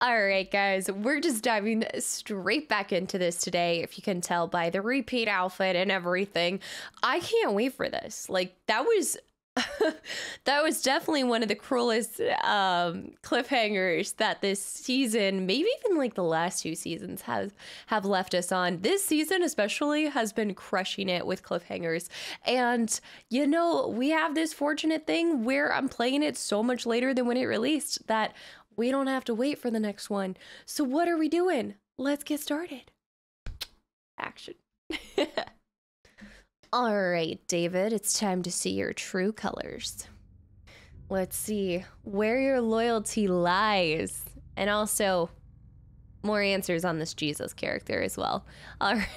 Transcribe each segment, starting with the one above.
All right, guys, we're just diving straight back into this today. If you can tell by the repeat outfit and everything, I can't wait for this. Like, that was. that was definitely one of the cruelest um, cliffhangers that this season, maybe even like the last two seasons, have have left us on. This season, especially, has been crushing it with cliffhangers. And you know, we have this fortunate thing where I'm playing it so much later than when it released that we don't have to wait for the next one. So, what are we doing? Let's get started. Action. All right, David, it's time to see your true colors. Let's see where your loyalty lies. And also, more answers on this Jesus character as well. All right,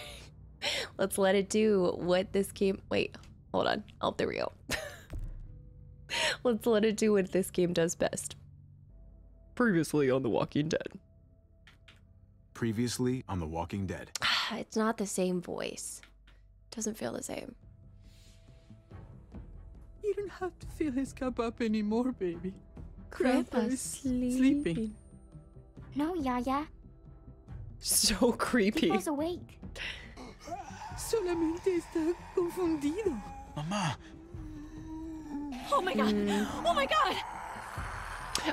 let's let it do what this game. Wait, hold on. Oh, there we go. let's let it do what this game does best previously on The Walking Dead. Previously on The Walking Dead. it's not the same voice. Doesn't feel the same. You don't have to fill his cup up anymore, baby. Grandpa's sleeping. sleeping. No, Yaya. So creepy. He was awake. Solamente está confundido. Mama. Oh my god. Mm. Oh my god.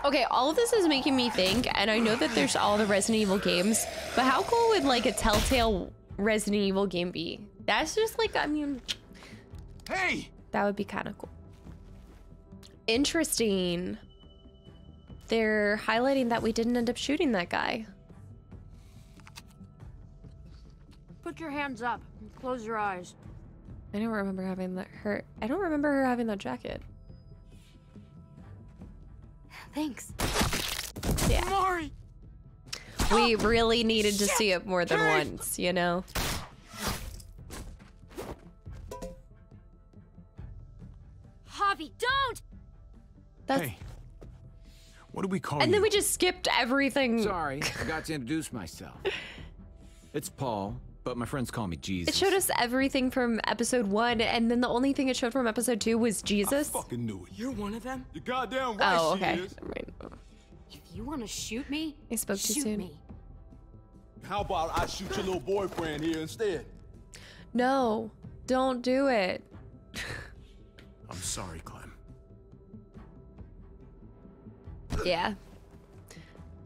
Okay, all of this is making me think, and I know that there's all the Resident Evil games, but how cool would like a Telltale Resident Evil game be? That's just like, I mean, hey, that would be kind of cool. Interesting. They're highlighting that we didn't end up shooting that guy. Put your hands up and close your eyes. I don't remember having that her. I don't remember her having that jacket. Thanks. Yeah. Mari! We really needed to see it more than once, you know? Javi, don't! That's... Hey. What do we call And you? then we just skipped everything. Sorry, I got to introduce myself. It's Paul, but my friends call me Jesus. It showed us everything from episode one, and then the only thing it showed from episode two was Jesus. I fucking knew it. You're one of them? You goddamn right Oh, okay. Right. If you want to shoot me, I spoke too shoot soon. me. How about I shoot your little boyfriend here instead? No, don't do it. I'm sorry, Clem. Yeah.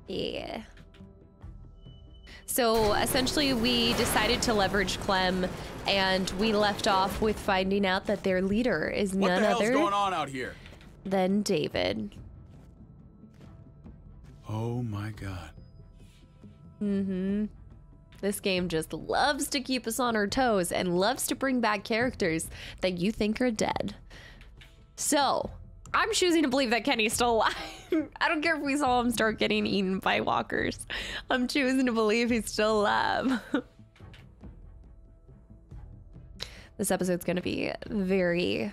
Yeah. So essentially, we decided to leverage Clem, and we left off with finding out that their leader is what none the hell's other going on out here? than David. Oh my god. Mm-hmm. This game just loves to keep us on our toes and loves to bring back characters that you think are dead. So, I'm choosing to believe that Kenny's still alive. I don't care if we saw him start getting eaten by walkers. I'm choosing to believe he's still alive. this episode's gonna be very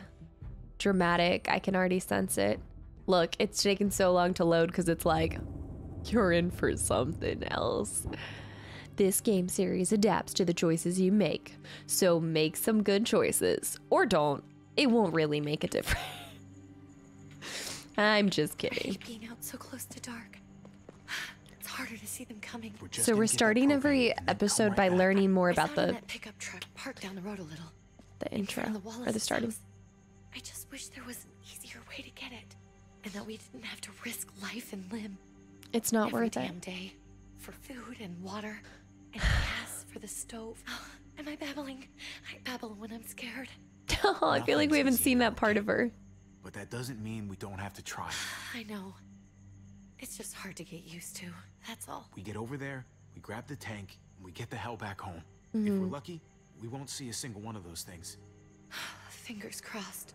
dramatic. I can already sense it. Look, it's taken so long to load because it's like, you're in for something else. This game series adapts to the choices you make, so make some good choices. Or don't. It won't really make a difference. I'm just kidding. being out so close to dark. It's harder to see them coming. We're So we're starting every and then come episode by back. learning more I about saw it in the pickup truck parked down the road a little. the intro front of the or the Wallace's starting. house. I just wish there was an easier way to get it, and that we didn't have to risk life and limb It's not every worth it. damn day for food and water and gas for the stove. Oh, Am I babbling? I babble when I'm scared. Oh, I feel like we haven't seen that part of her. But that doesn't mean we don't have to try. I know. It's just hard to get used to. That's all. We get over there, we grab the tank, and we get the hell back home. If Mm-hmm. we're lucky, we won't see a single one of those things. Fingers crossed.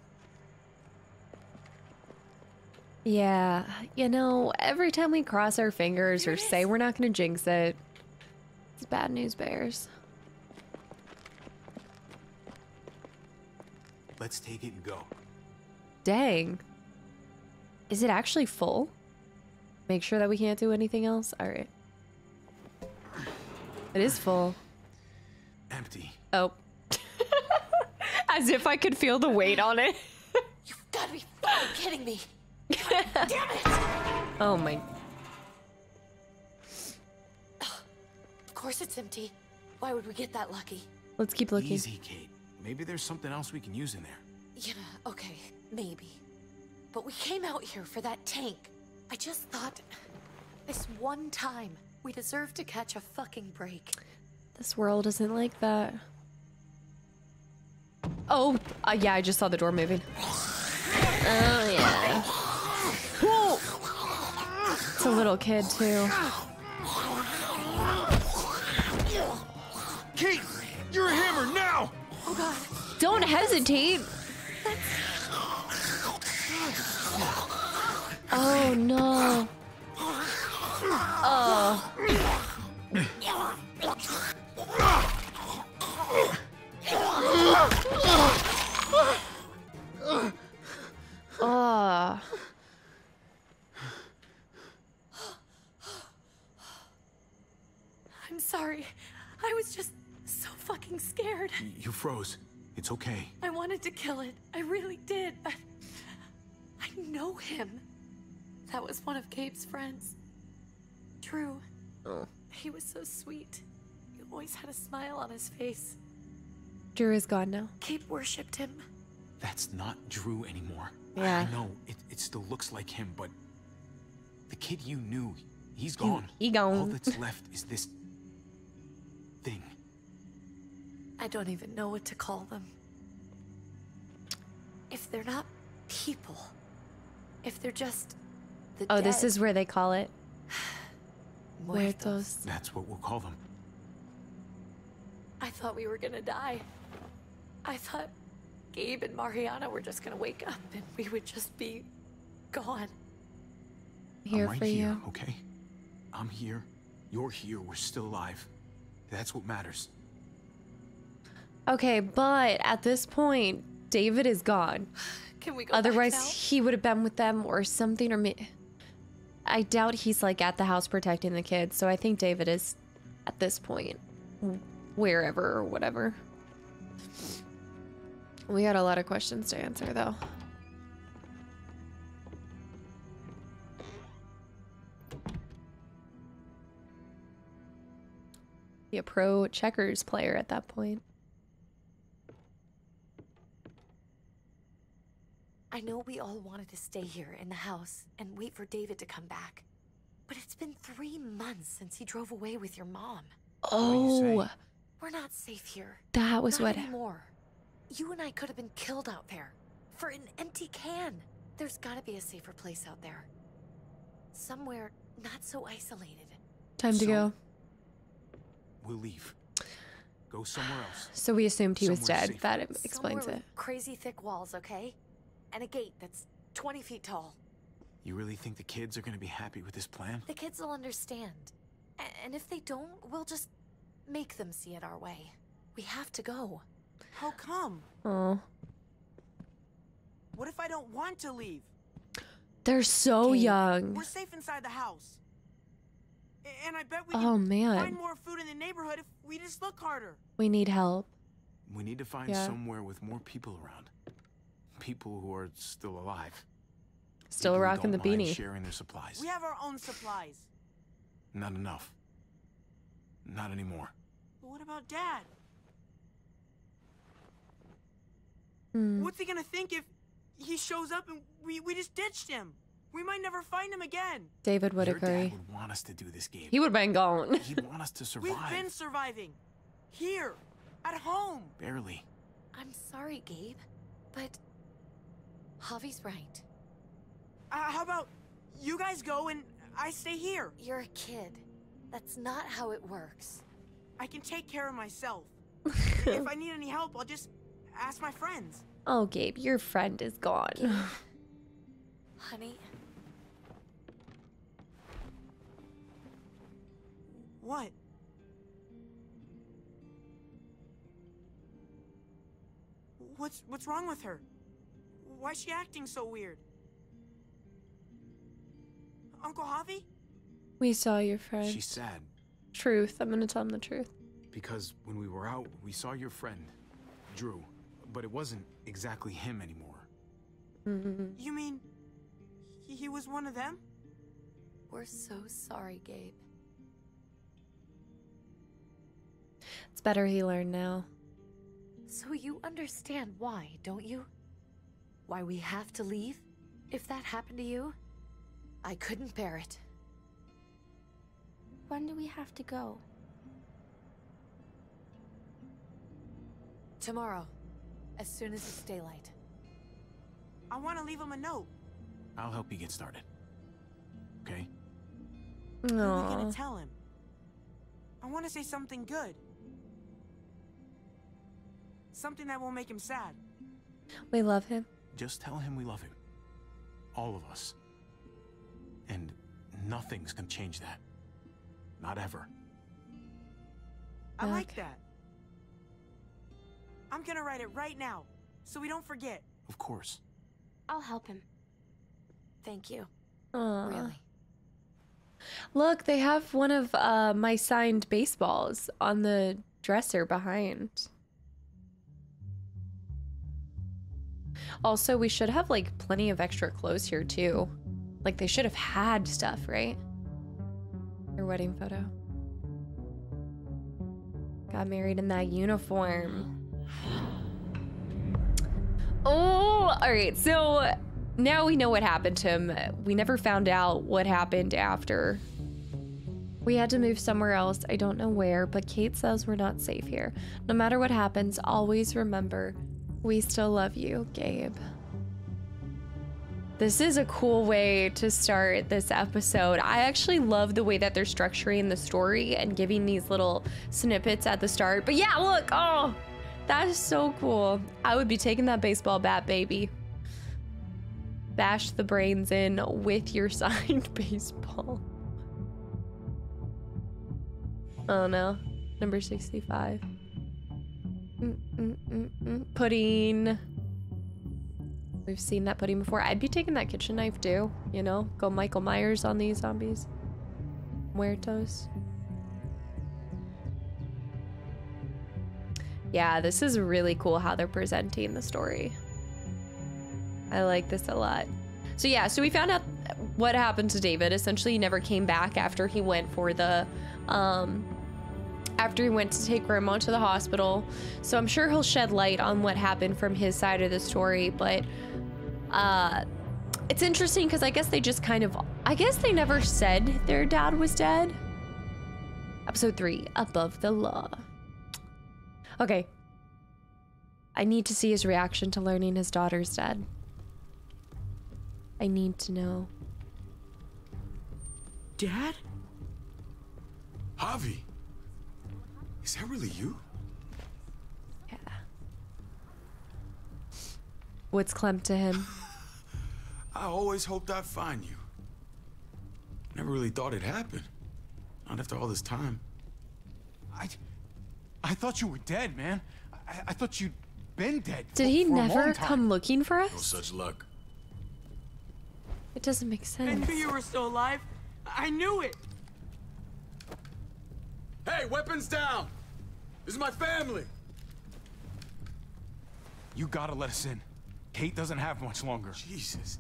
Yeah, you know, every time we cross our fingers or say we're not going to jinx it, it's bad news bears. Let's take it and go. Dang. Is it actually full? Make sure that we can't do anything else? All right. It is full. Empty. Oh. As if I could feel the weight on it. You've got to be fucking kidding me. God damn it! Oh my. Of course it's empty. Why would we get that lucky? Let's keep looking. Easy, Kate. Maybe there's something else we can use in there. Yeah, okay, maybe. But we came out here for that tank. I just thought this one time we deserve to catch a fucking break. This world isn't like that. Oh, uh, yeah, I just saw the door moving. Oh, yeah. It's a little kid, too. Kate, you're a hammer now! Oh god, Don't hesitate. Oh, no. Oh. Oh. I'm sorry. I was just so fucking scared. You froze. It's okay. I wanted to kill it. I really did, but I know him. That was one of Gabe's friends. Drew. Oh. He was so sweet. He always had a smile on his face. Drew is gone now. Gabe worshipped him. That's not Drew anymore. Yeah. I know. It, it still looks like him, but the kid you knew, he's gone. he gone. All that's left is this thing. I don't even know what to call them. If they're not people, if they're just the Oh, this is where they call it. muertos. Muertos. That's what we'll call them. I thought we were gonna die. I thought Gabe and Mariana were just gonna wake up and we would just be gone. Here I'm right for here, you. okay? I'm here. You're here. We're still alive. That's what matters. Okay, but at this point, David is gone. Can we go Otherwise, back now? he would have been with them or something. Or me. I doubt he's like at the house protecting the kids. So I think David is at this point wherever or whatever. We got a lot of questions to answer though. A pro checkers player at that point. I know we all wanted to stay here in the house and wait for David to come back. But it's been three months since he drove away with your mom. do you say? Oh, We're not safe here. that was not what. anymore. You and I could have been killed out there for an empty can. There's got to be a safer place out there. Somewhere not so isolated. Time to So- go. We'll leave. Go somewhere else. So we assumed he was dead. safe. That explains Somewhere it. Crazy thick walls, okay? And a gate that's 20 feet tall. You really think the kids are gonna be happy with this plan? The kids will understand. A- And if they don't, we'll just make them see it our way. We have to go. How come? Oh, What if I don't want to leave? they're so Okay. young. We're safe inside the house. And I bet we Oh can man, find more food in the neighborhood if we just look harder. we need help. We need to find Yeah. somewhere with more people around. People who are still alive. Still People who rocking the don't mind beanie. Sharing their supplies. We have our own supplies. Not enough. Not anymore. But what about Dad? Hmm. What's he gonna think if he shows up and we, we just ditched him? We might never find him again. David would Your agree. dad would want us to do this game. He would have been gone. He'd want us to survive. We've been surviving. Here. At home. Barely. I'm sorry, Gabe, but Javi's right. Uh, how about you guys go and I stay here? You're a kid. That's not how it works. I can take care of myself. if I need any help, I'll just ask my friends. oh, Gabe, your friend is gone. Honey, What? What's what's wrong with her? Why's she acting so weird? Uncle Javi? we saw your friend. She's sad Truth. I'm gonna tell him the truth. because when we were out, we saw your friend, Drew, but it wasn't exactly him anymore. Mm-hmm. You mean he, he was one of them? we're so sorry, Gabe. It's better he learned now. So you understand why, don't you? Why we have to leave? If that happened to you, I couldn't bear it. When do we have to go? Tomorrow, as soon as it's daylight. I want to leave him a note. I'll help you get started. Okay? What are we gonna tell him? I want to say something good. Something that won't make him sad. We love him. Just tell him we love him. All of us. And nothing's gonna change that. Not ever. I like that. I'm gonna write it right now, so we don't forget. Of course. I'll help him. Thank you. Aw. Really. Look, they have one of uh, my signed baseballs on the dresser behind. Also, we should have like plenty of extra clothes here too. Like they should have had stuff, right? Your wedding photo. Got married in that uniform. Oh, all right. So now we know what happened to him. We never found out what happened after. We had to move somewhere else. I don't know where, but Kate says we're not safe here. No matter what happens, always remember we still love you, Gabe. This is a cool way to start this episode. I actually love the way that they're structuring the story and giving these little snippets at the start. But yeah, look, oh, that is so cool. I would be taking that baseball bat, baby. Bash the brains in with your signed baseball. Oh no. Number 65. Mm, mm, mm. Pudding. We've seen that pudding before. I'd be taking that kitchen knife too, you know? Go Michael Myers on these zombies. Muertos. Yeah, this is really cool how they're presenting the story. I like this a lot. So yeah, so we found out what happened to David. Essentially, he never came back after he went for the um after he went to take grandma to the hospital. So I'm sure he'll shed light on what happened from his side of the story, but uh it's interesting because I guess they just kind of I guess they never said their dad was dead. Episode 3, Above the Law. Okay. I need to see his reaction to learning his daughter's dead. I need to know. Dad? Javi. Is that really you? Yeah. What's Clem to him? I always hoped I'd find you. Never really thought it'd happen. Not after all this time. I. I thought you were dead, man. I, I thought you'd been dead. Did for- he for a long never come looking for us? No such luck. It doesn't make sense. I sense. knew you were still alive. I knew it. Hey, weapons down! This is my family! You gotta let us in. Kate doesn't have much longer. Jesus.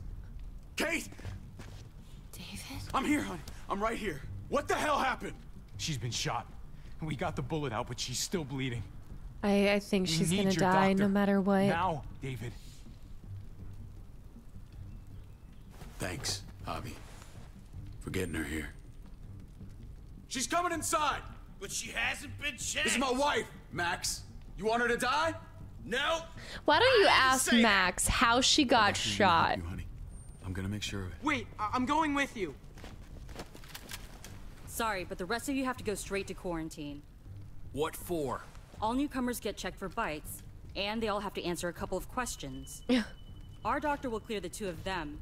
Kate! David? I'm here, honey. I'm right here. What the hell happened? She's been shot. And we got the bullet out, but she's still bleeding. I, I think We she's gonna your die no matter what. Now, David. Thanks, Javi, for getting her here. She's coming inside! But she hasn't been checked. This is my wife, Max. You want her to die? No. Why don't you ask say that. Max how she got shot? You, honey. I'm gonna make sure of it. Wait, I- I'm going with you. Sorry, but the rest of you have to go straight to quarantine. What for? All newcomers get checked for bites, and they all have to answer a couple of questions. Our doctor will clear the two of them,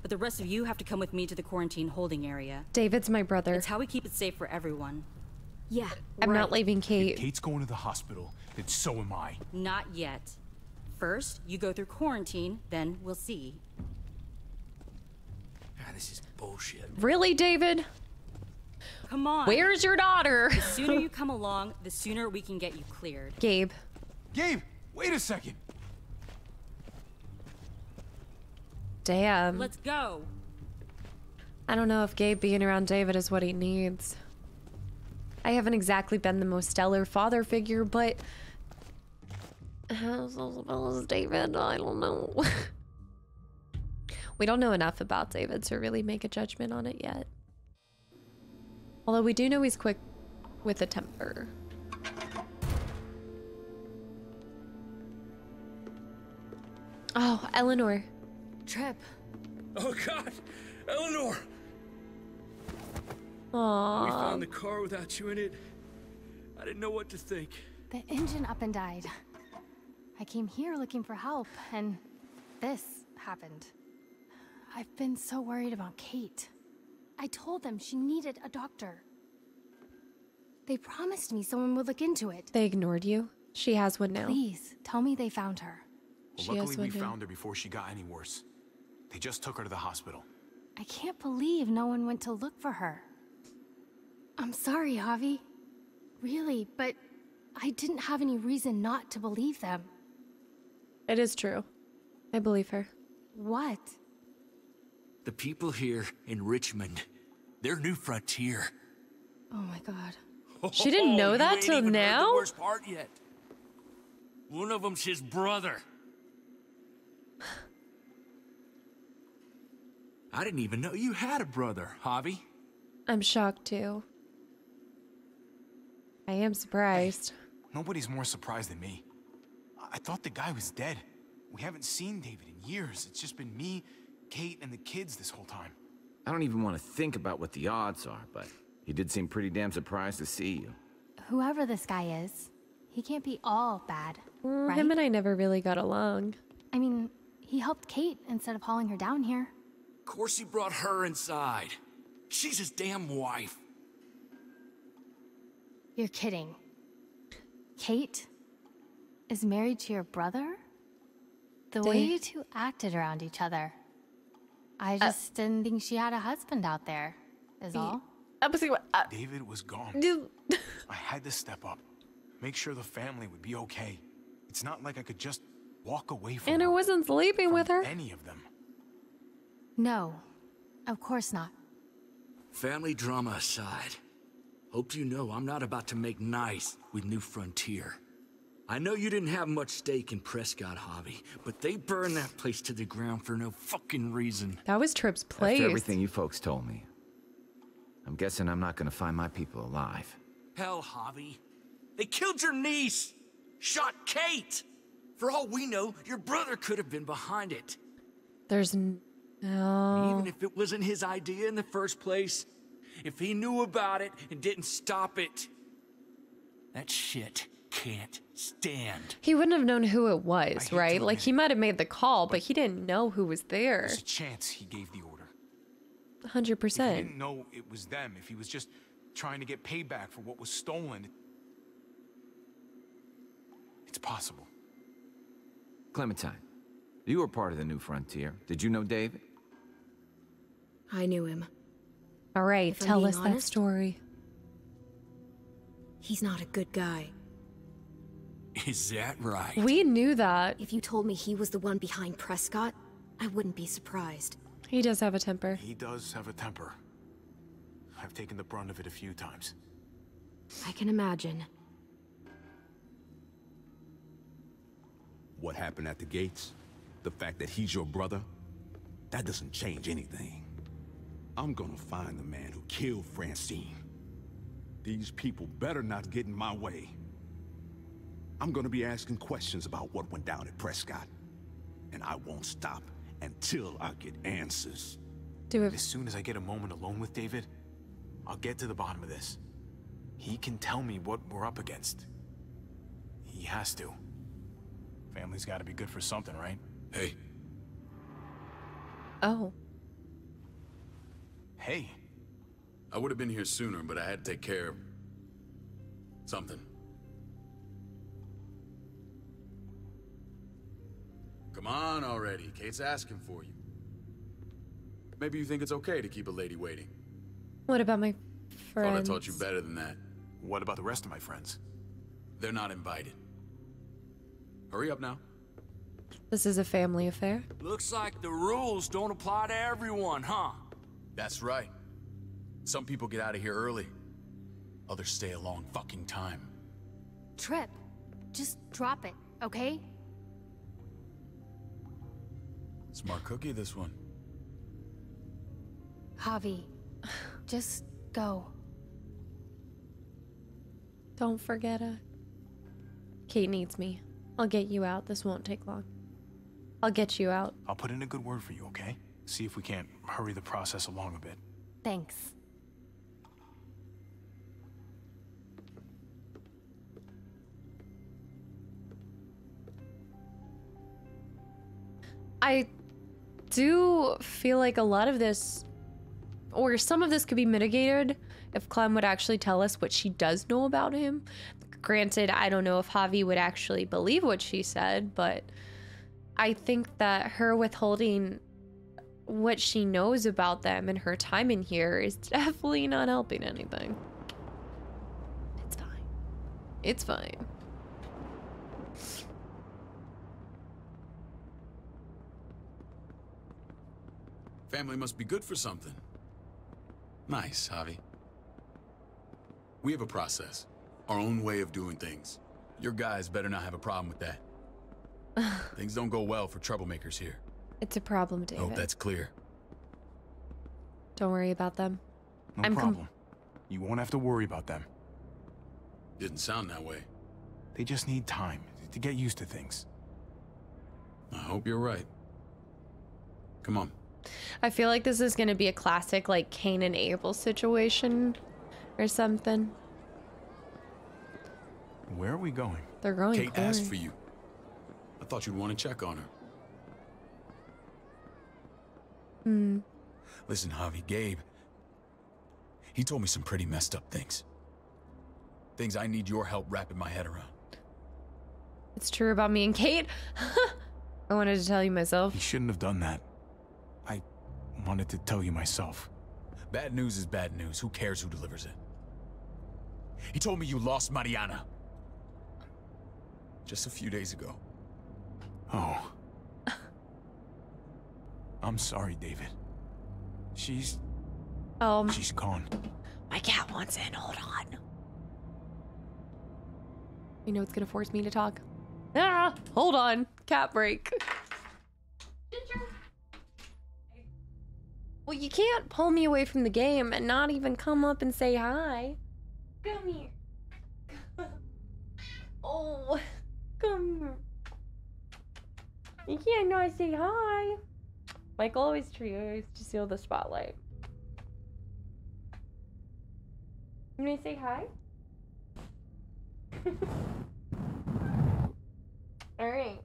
but the rest of you have to come with me to the quarantine holding area. David's my brother. It's how we keep it safe for everyone. Yeah. I'm not leaving Kate. Kate's going to the hospital, then so am I. Not yet. First, you go through quarantine, then we'll see. Ah, this is bullshit. Really, David? Come on. Where's your daughter? The sooner you come along, the sooner we can get you cleared. Gabe. Gabe, wait a second. Damn. Let's go. I don't know if Gabe being around David is what he needs. I haven't exactly been the most stellar father figure, but as well as David, I don't know. we don't know enough about David to really make a judgment on it yet. Although we do know he's quick with a temper. Oh, Eleanor. Tripp. Oh God, Eleanor! Aww. We found the car without you in it. I didn't know what to think. The engine up and died. I came here looking for help, and this happened. I've been so worried about Kate. I told them she needed a doctor. They promised me someone would look into it. They ignored you. She has one now. Please, tell me they found her. Well, She has luckily, we now. found her before she got any worse. They just took her to the hospital. I can't believe no one went to look for her. I'm sorry, Javi. Really, but I didn't have any reason not to believe them. It is true. I believe her. What? The people here in Richmond, they're New Frontier. Oh my god. She didn't oh, know you that till now? The worst part yet. One of them's his brother. I didn't even know you had a brother, Javi. I'm shocked too. I am surprised. Nobody's more surprised than me. I, I thought the guy was dead. We haven't seen David in years. It's just been me, Kate, and the kids this whole time. I don't even want to think about what the odds are, but he did seem pretty damn surprised to see you. Whoever this guy is, he can't be all bad, Mm, right? Him and I never really got along. I mean, he helped Kate instead of hauling her down here. Of course he brought her inside. She's his damn wife. You're kidding. Kate is married to your brother? The way you two acted around each other. I just didn't think she had a husband out there, is all. I was like, uh, David was gone. dude, I had to step up, make sure the family would be okay. It's not like I could just walk away from and I wasn't sleeping with her. any of them. No, of course not. Family drama aside, hope you know I'm not about to make nice with New Frontier. I know you didn't have much stake in Prescott Javi, but they burned that place to the ground for no fucking reason. That was Tripp's place. After everything you folks told me, I'm guessing I'm not gonna find my people alive. Hell, Javi. They killed your niece! Shot Kate! For all we know, your brother could have been behind it. There's n- no. Even if it wasn't his idea in the first place, if he knew about it and didn't stop it, that shit can't stand. He wouldn't have known who it was, to right? Like he might have made the call, but he didn't know who was there. There's a chance he gave the order. Hundred If he didn't know it was them, if he was just trying to get payback for what was stolen, it's possible. Clementine, you were part of the New Frontier. Did you know David? I knew him. All right, tell being us that story. He's not a good guy. Is that right? We knew that. If you told me he was the one behind Prescott, I wouldn't be surprised. He does have a temper. He does have a temper. I've taken the brunt of it a few times. I can imagine. What happened at the gates? The fact that he's your brother? That doesn't change anything. I'm gonna find the man who killed Francine. These people better not get in my way. I'm gonna be asking questions about what went down at Prescott. And I won't stop until I get answers. Do it. As soon as I get a moment alone with David, I'll get to the bottom of this. He can tell me what we're up against. He has to. Family's gotta be good for something, right? Hey, Oh, Hey, I would have been here sooner, but I had to take care of something. Come on already. Kate's asking for you. Maybe you think it's okay to keep a lady waiting. what about my friends? Thought I friends? taught you better than that. what about the rest of my friends? They're not invited. Hurry up now. This is a family affair. looks like the rules don't apply to everyone, huh? That's right. Some people get out of here early. Others stay a long fucking time. Tripp, just drop it, okay? Smart cookie, this one. Javi, just go. Don't forget it. Kate needs me. I'll get you out. This won't take long. I'll get you out. I'll put in a good word for you, okay? See if we can't hurry the process along a bit. Thanks. I do feel like a lot of this, or some of this could be mitigated if Clem would actually tell us what she does know about him. Granted, I don't know if Javi would actually believe what she said, but I think that her withholding what she knows about them and her time in here is definitely not helping anything. It's fine. It's fine. Family must be good for something. Nice, Javi. We have a process, our own way of doing things. Your guys better not have a problem with that. things don't go well for troublemakers here. It's a problem, oh, David. Hope that's clear. Don't worry about them. No I'm problem. you won't have to worry about them. Didn't sound that way. They just need time to get used to things. I hope you're right. Come on. I feel like this is going to be a classic, like, Cain and Abel situation or something. Where are we going? They're going. Kate corn. asked for you. I thought you'd want to check on her. Hmm. Listen, Javi, Gabe. He told me some pretty messed up things. Things I need your help wrapping my head around. It's true about me and Kate. I wanted to tell you myself. He shouldn't have done that. I wanted to tell you myself. Bad news is bad news. Who cares who delivers it? He told me you lost Mariana. Just a few days ago. Oh. I'm sorry, David. She's. Um. She's gone. My cat wants in. Hold on. You know it's gonna force me to talk. Ah, hold on. Cat break. Ginger. Well, you can't pull me away from the game and not even come up and say hi. Come here. oh, come here. You can't not say hi. Michael always tries to steal the spotlight. You want say hi? All right.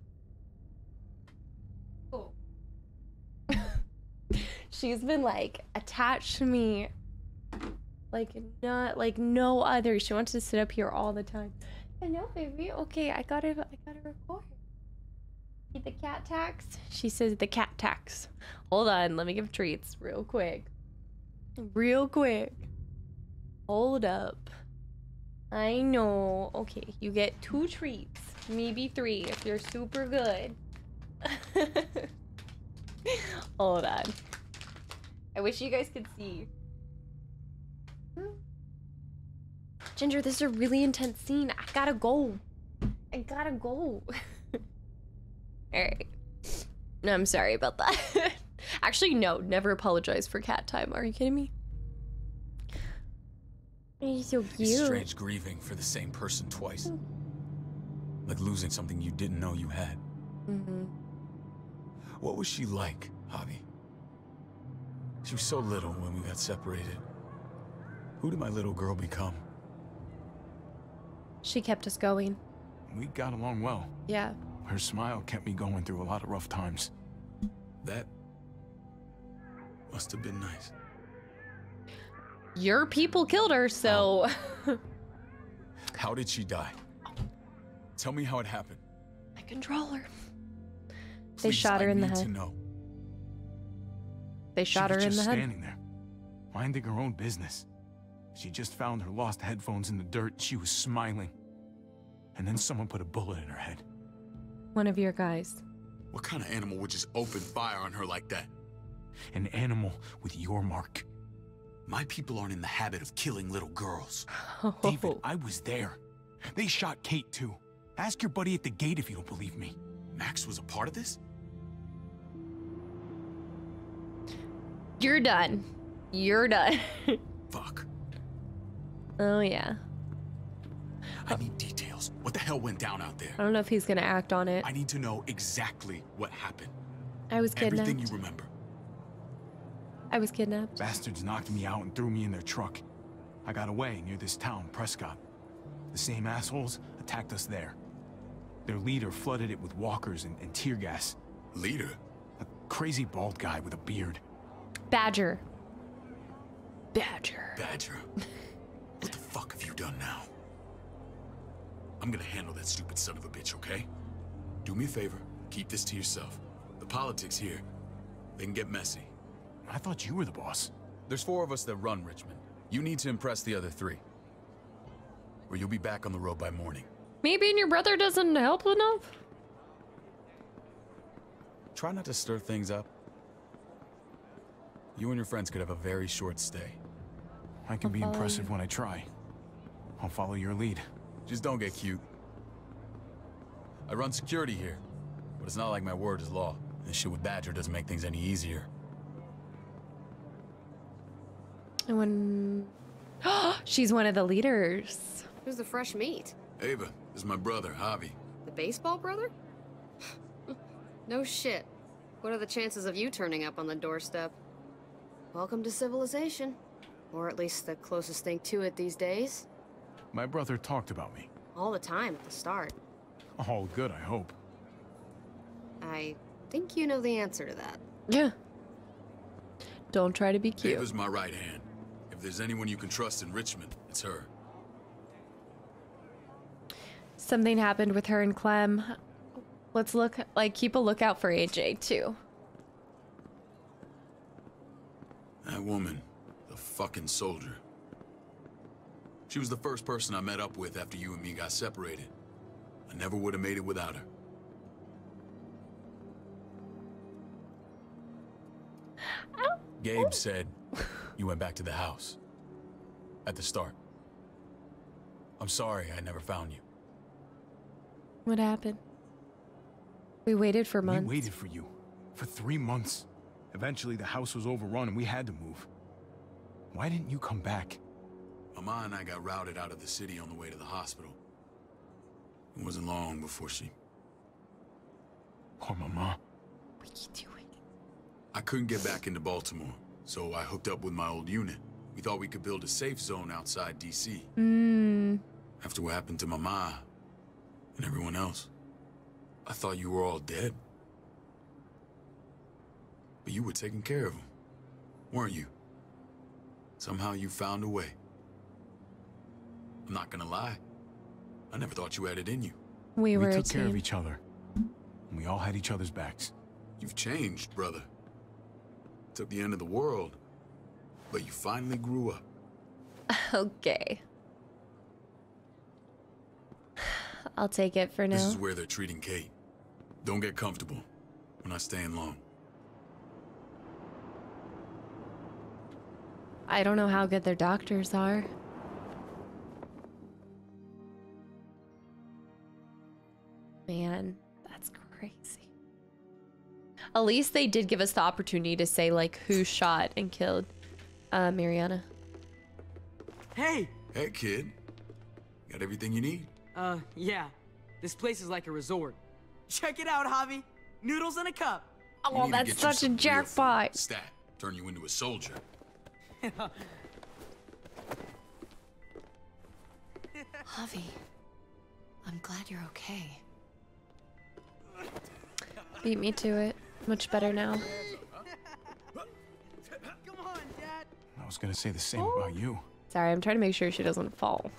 Cool. She's been like attached to me like not like no other. She wants to sit up here all the time. I know, baby. Okay, I gotta I gotta record. The cat tax. She says the cat tax. Hold on, let me give treats real quick. Real quick. Hold up. I know. Okay, you get two treats, maybe three if you're super good. Hold on. I wish you guys could see. Ginger, this is a really intense scene. I gotta go. I gotta go. Alright. No, I'm sorry about that. Actually, no, never apologize for cat time. Are you kidding me? He's so cute. It's strange grieving for the same person twice. Like losing something you didn't know you had. Mm-hmm. What was she like, Javi? She was so little when we got separated. Who did my little girl become? She kept us going. We got along well. Yeah. Her smile kept me going through a lot of rough times. That must have been nice. Your people killed her, so. How did she die? Tell me how it happened. My controller. They shot her I in the head. To know. They She shot her was in the head. just head. standing there, minding her own business. She just found her lost headphones in the dirt. She was smiling. And then someone put a bullet in her head. One of your guys. What kind of animal would just open fire on her like that? An animal with your mark. My people aren't in the habit of killing little girls. David, I was there. They shot Kate too. Ask your buddy at the gate if you don't believe me. Max was a part of this? You're done. You're done. Fuck. oh yeah. I need details. What the hell went down out there? I don't know if he's gonna act on it. I need to know exactly what happened. I was kidnapped. Everything you remember. I was kidnapped. Bastards knocked me out and threw me in their truck. I got away near this town, Prescott. The same assholes attacked us there. Their leader flooded it with walkers and, and tear gas. Leader? A crazy bald guy with a beard. Badger. Badger. Badger. what the fuck have you done now? I'm gonna handle that stupid son of a bitch, okay? Do me a favor, keep this to yourself. The politics here, they can get messy. I thought you were the boss. There's four of us that run Richmond. You need to impress the other three. Or you'll be back on the road by morning. Maybe your brother doesn't help enough? Try not to stir things up. You and your friends could have a very short stay. I can be impressive when I try. I'll follow your lead. Just don't get cute. I run security here, but it's not like my word is law. This shit with Badger doesn't make things any easier. And when she's one of the leaders. Who's the fresh meat? Ava, this is my brother, Javi. The baseball brother? no shit. What are the chances of you turning up on the doorstep? Welcome to civilization. Or at least the closest thing to it these days. My brother talked about me. All the time at the start. All good, I hope. I think you know the answer to that. Yeah. Don't try to be cute. Ava's my right hand. If there's anyone you can trust in Richmond, it's her. Something happened with her and Clem. Let's look, like, keep a lookout for AJ too. That woman, the fucking soldier. She was the first person I met up with after you and me got separated. I never would have made it without her. Gabe said you went back to the house. At the start. I'm sorry I never found you. What happened? We waited for months. We waited for you. For three months. Eventually, the house was overrun and we had to move. Why didn't you come back? Mama and I got routed out of the city on the way to the hospital. It wasn't long before she... Poor Mama. What are you doing? I couldn't get back into Baltimore, so I hooked up with my old unit. We thought we could build a safe zone outside D.C. Mm. After what happened to Mama and everyone else, I thought you were all dead. But you were taking care of them, weren't you? Somehow you found a way. I'm not gonna lie. I never thought you had it in you. We were we a took care of each other. And we all had each other's backs. You've changed, brother. Took the end of the world, but you finally grew up. Okay. I'll take it for now. This is where they're treating Kate. Don't get comfortable. We're not staying long. I don't know how good their doctors are. Man, that's crazy. At least they did give us the opportunity to say like who shot and killed uh, Mariana. Hey! Hey, kid. Got everything you need? Uh, yeah. This place is like a resort. Check it out, Javi. Noodles in a cup. Oh, need that's such a some real food. jackpot. Stat. Turn you into a soldier. Javi, I'm glad you're okay. Beat me to it. Much better now. I was gonna say the same about you. Sorry, I'm trying to make sure she doesn't fall.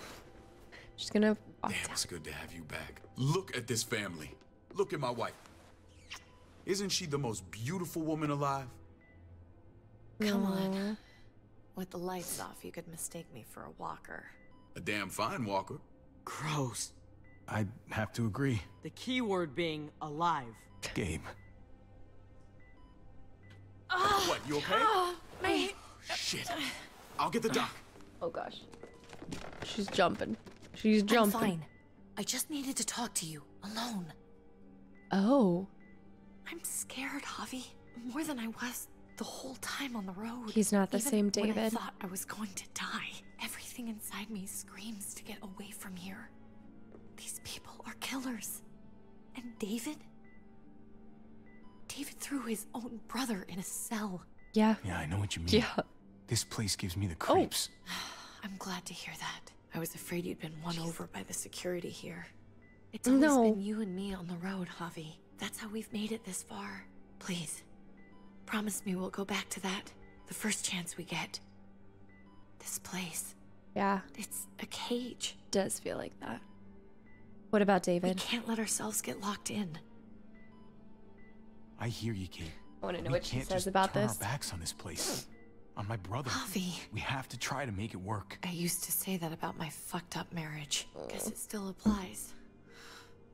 She's gonna. Damn, it's good to have you back. Look at this family. Look at my wife. Isn't she the most beautiful woman alive? Come on. With the lights off, you could mistake me for a walker. A damn fine walker. Gross. I'd have to agree. The key word being alive. Gabe. Ah! What, you okay? Ah, oh, My Shit. I'll get the doc. Oh gosh. She's jumping. She's I'm jumping. fine. I just needed to talk to you alone. Oh. I'm scared, Javi. More than I was the whole time on the road. He's not the Even same When I thought I was going to die. Everything inside me screams to get away from here. These people are killers. And David? David threw his own brother in a cell. Yeah. Yeah, I know what you mean. Yeah. This place gives me the creeps. Oh. I'm glad to hear that. I was afraid you'd been won over by the security here. It's always No. been you and me on the road, Javi. That's how we've made it this far. Please, promise me we'll go back to that the first chance we get. This place, Yeah. it's a cage. Does feel like that. What about David? We can't let ourselves get locked in. I hear you, Kate. I want to know We what she can't says just about turn this. our backs on this place. On my brother. Javi. We have to try to make it work. I used to say that about my fucked up marriage. Guess it still applies.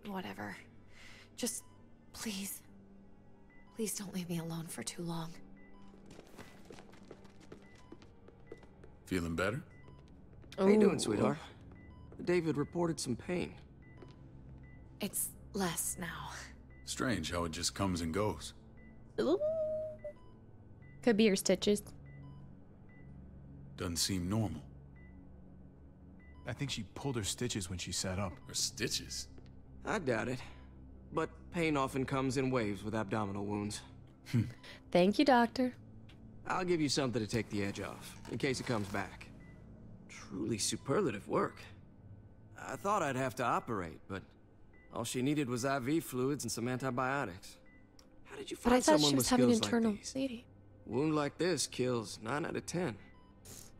Whatever. Just, please. Please don't leave me alone for too long. Feeling better? How you doing, sweetheart? David reported some pain. It's less now. Strange how it just comes and goes. Ooh. Could be your stitches. Doesn't seem normal. I think she pulled her stitches when she sat up. Her stitches? I doubt it. But pain often comes in waves with abdominal wounds. Hmm. Thank you, doctor. I'll give you something to take the edge off, in case it comes back. Truly superlative work. I thought I'd have to operate, but all she needed was IV fluids and some antibiotics. How did you But I find thought someone she with was having skills internal like these? bleeding. Wound like this kills 9 out of 10.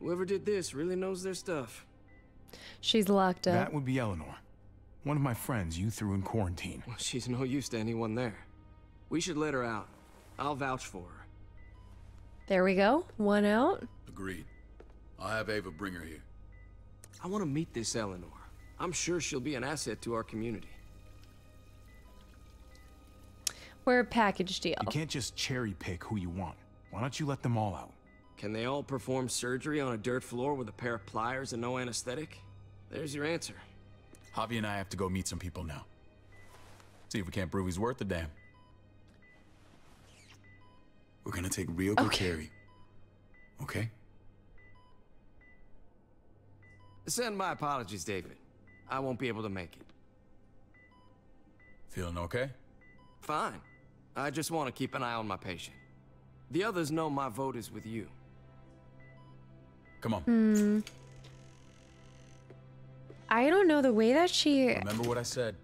Whoever did this really knows their stuff. She's locked up. That would be Eleanor. One of my friends you threw in quarantine. Well, she's no use to anyone there. We should let her out. I'll vouch for her. There we go. One out. Agreed. I'll have Ava bring her here. I want to meet this Eleanor. I'm sure she'll be an asset to our community. We're a package deal. You can't just cherry pick who you want. Why don't you let them all out? Can they all perform surgery on a dirt floor with a pair of pliers and no anesthetic? There's your answer. Javi and I have to go meet some people now. See if we can't prove he's worth the damn. We're gonna take real good care of you. Okay? Send my apologies, David. I won't be able to make it. Feeling okay? Fine. I just want to keep an eye on my patient. The others know my vote is with you. Come on. Hmm. I don't know the way that she. Remember what I said.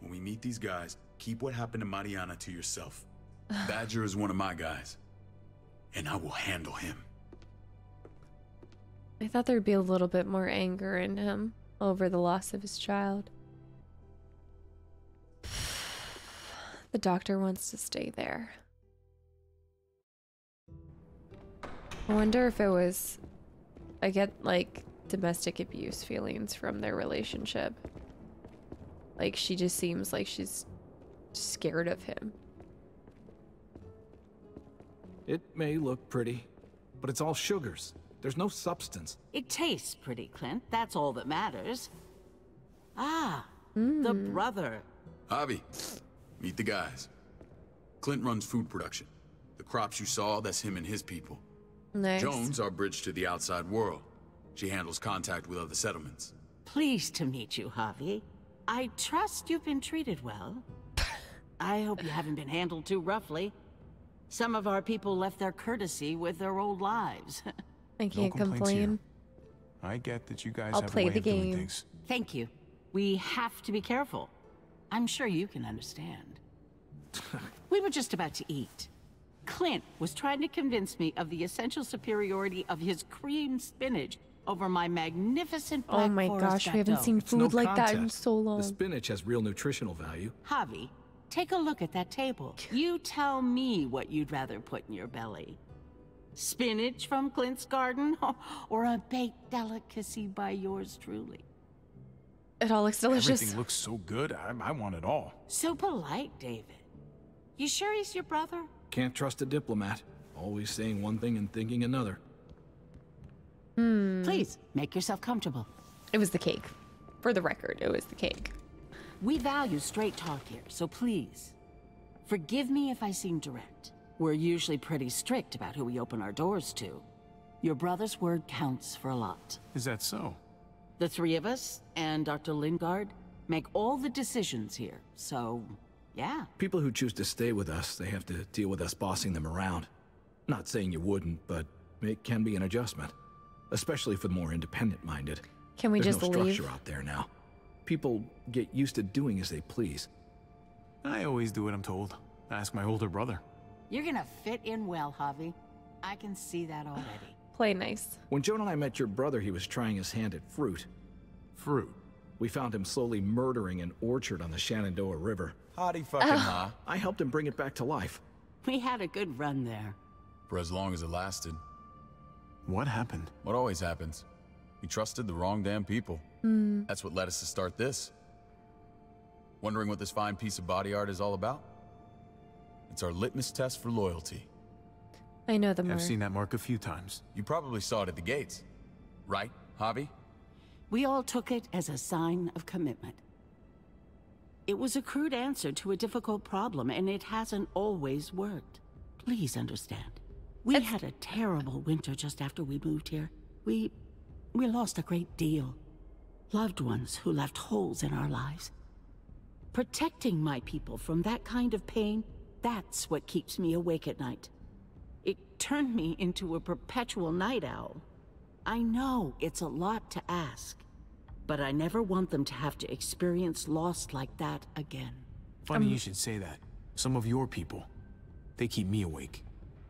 When we meet these guys, keep what happened to Mariana to yourself. Badger is one of my guys. And I will handle him. I thought there'd be a little bit more anger in him over the loss of his child. The doctor wants to stay there. I wonder if it was. I get like domestic abuse feelings from their relationship. Like she just seems like she's scared of him. It may look pretty, but it's all sugars. There's no substance. It tastes pretty, Clint. That's all that matters. Ah, the brother. Javi, meet the guys. Clint runs food production. The crops you saw, that's him and his people. Nice. Jones, our bridge to the outside world. She handles contact with other settlements. Pleased to meet you, Javi. I trust you've been treated well. I hope you haven't been handled too roughly. Some of our people left their courtesy with their old lives. I can't complaints complain. I get that you guys I'll have play a way the of doing game. things. Thank you. We have to be careful. I'm sure you can understand. we were just about to eat. Clint was trying to convince me of the essential superiority of his cream spinach over my magnificent oh black Oh my gosh, we haven't gâteau. seen It's no food like that in so long. The spinach has real nutritional value. Javi, take a look at that table. You tell me what you'd rather put in your belly. Spinach from Clint's garden or a baked delicacy by yours truly? It all looks delicious. Everything looks so good. I, I want it all. So polite, David. You sure he's your brother? Can't trust a diplomat. Always saying one thing and thinking another. Hmm. Please, make yourself comfortable. It was the cake. For the record, it was the cake. We value straight talk here, so please, forgive me if I seem direct. We're usually pretty strict about who we open our doors to. Your brother's word counts for a lot. Is that so? The three of us and Dr. Lingard make all the decisions here, so yeah. People who choose to stay with us, they have to deal with us bossing them around. Not saying you wouldn't, but it can be an adjustment. Especially for the more independent-minded. Can we There's just no leave? structure out there now. People get used to doing as they please. I always do what I'm told. Ask my older brother. You're gonna fit in well, Javi. I can see that already. Play nice. When Joan and I met your brother, he was trying his hand at fruit. Fruit? We found him slowly murdering an orchard on the Shenandoah River. Howdy fucking Oh. ha. I helped him bring it back to life. We had a good run there. For as long as it lasted. What happened? What always happens. We trusted the wrong damn people. Hmm. That's what led us to start this. Wondering what this fine piece of body art is all about? It's our litmus test for loyalty. I know the mark. I've seen that mark a few times. You probably saw it at the gates. Right, Javi? We all took it as a sign of commitment. It was a crude answer to a difficult problem, and it hasn't always worked. Please understand. We had a terrible winter just after we moved here. We. we lost a great deal. Loved ones who left holes in our lives. Protecting my people from that kind of pain, that's what keeps me awake at night. It turned me into a perpetual night owl. I know it's a lot to ask, but I never want them to have to experience loss like that again. Funny um, you should say that. Some of your people, they keep me awake.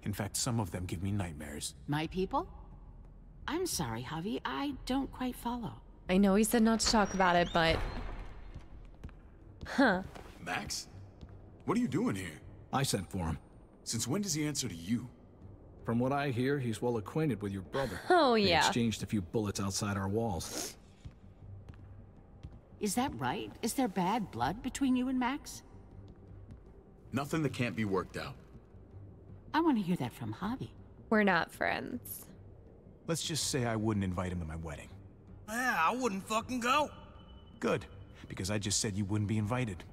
In fact, some of them give me nightmares. My people? I'm sorry, Javi, I don't quite follow. I know he said not to talk about it, but. Huh. Max? What are you doing here? I sent for him. Since when does he answer to you? From what I hear, he's well acquainted with your brother. Oh, They yeah. exchanged a few bullets outside our walls. Is that right? Is there bad blood between you and Max? Nothing that can't be worked out. I want to hear that from Javi. We're not friends. Let's just say I wouldn't invite him to my wedding. Yeah, I wouldn't fucking go. Good, because I just said you wouldn't be invited.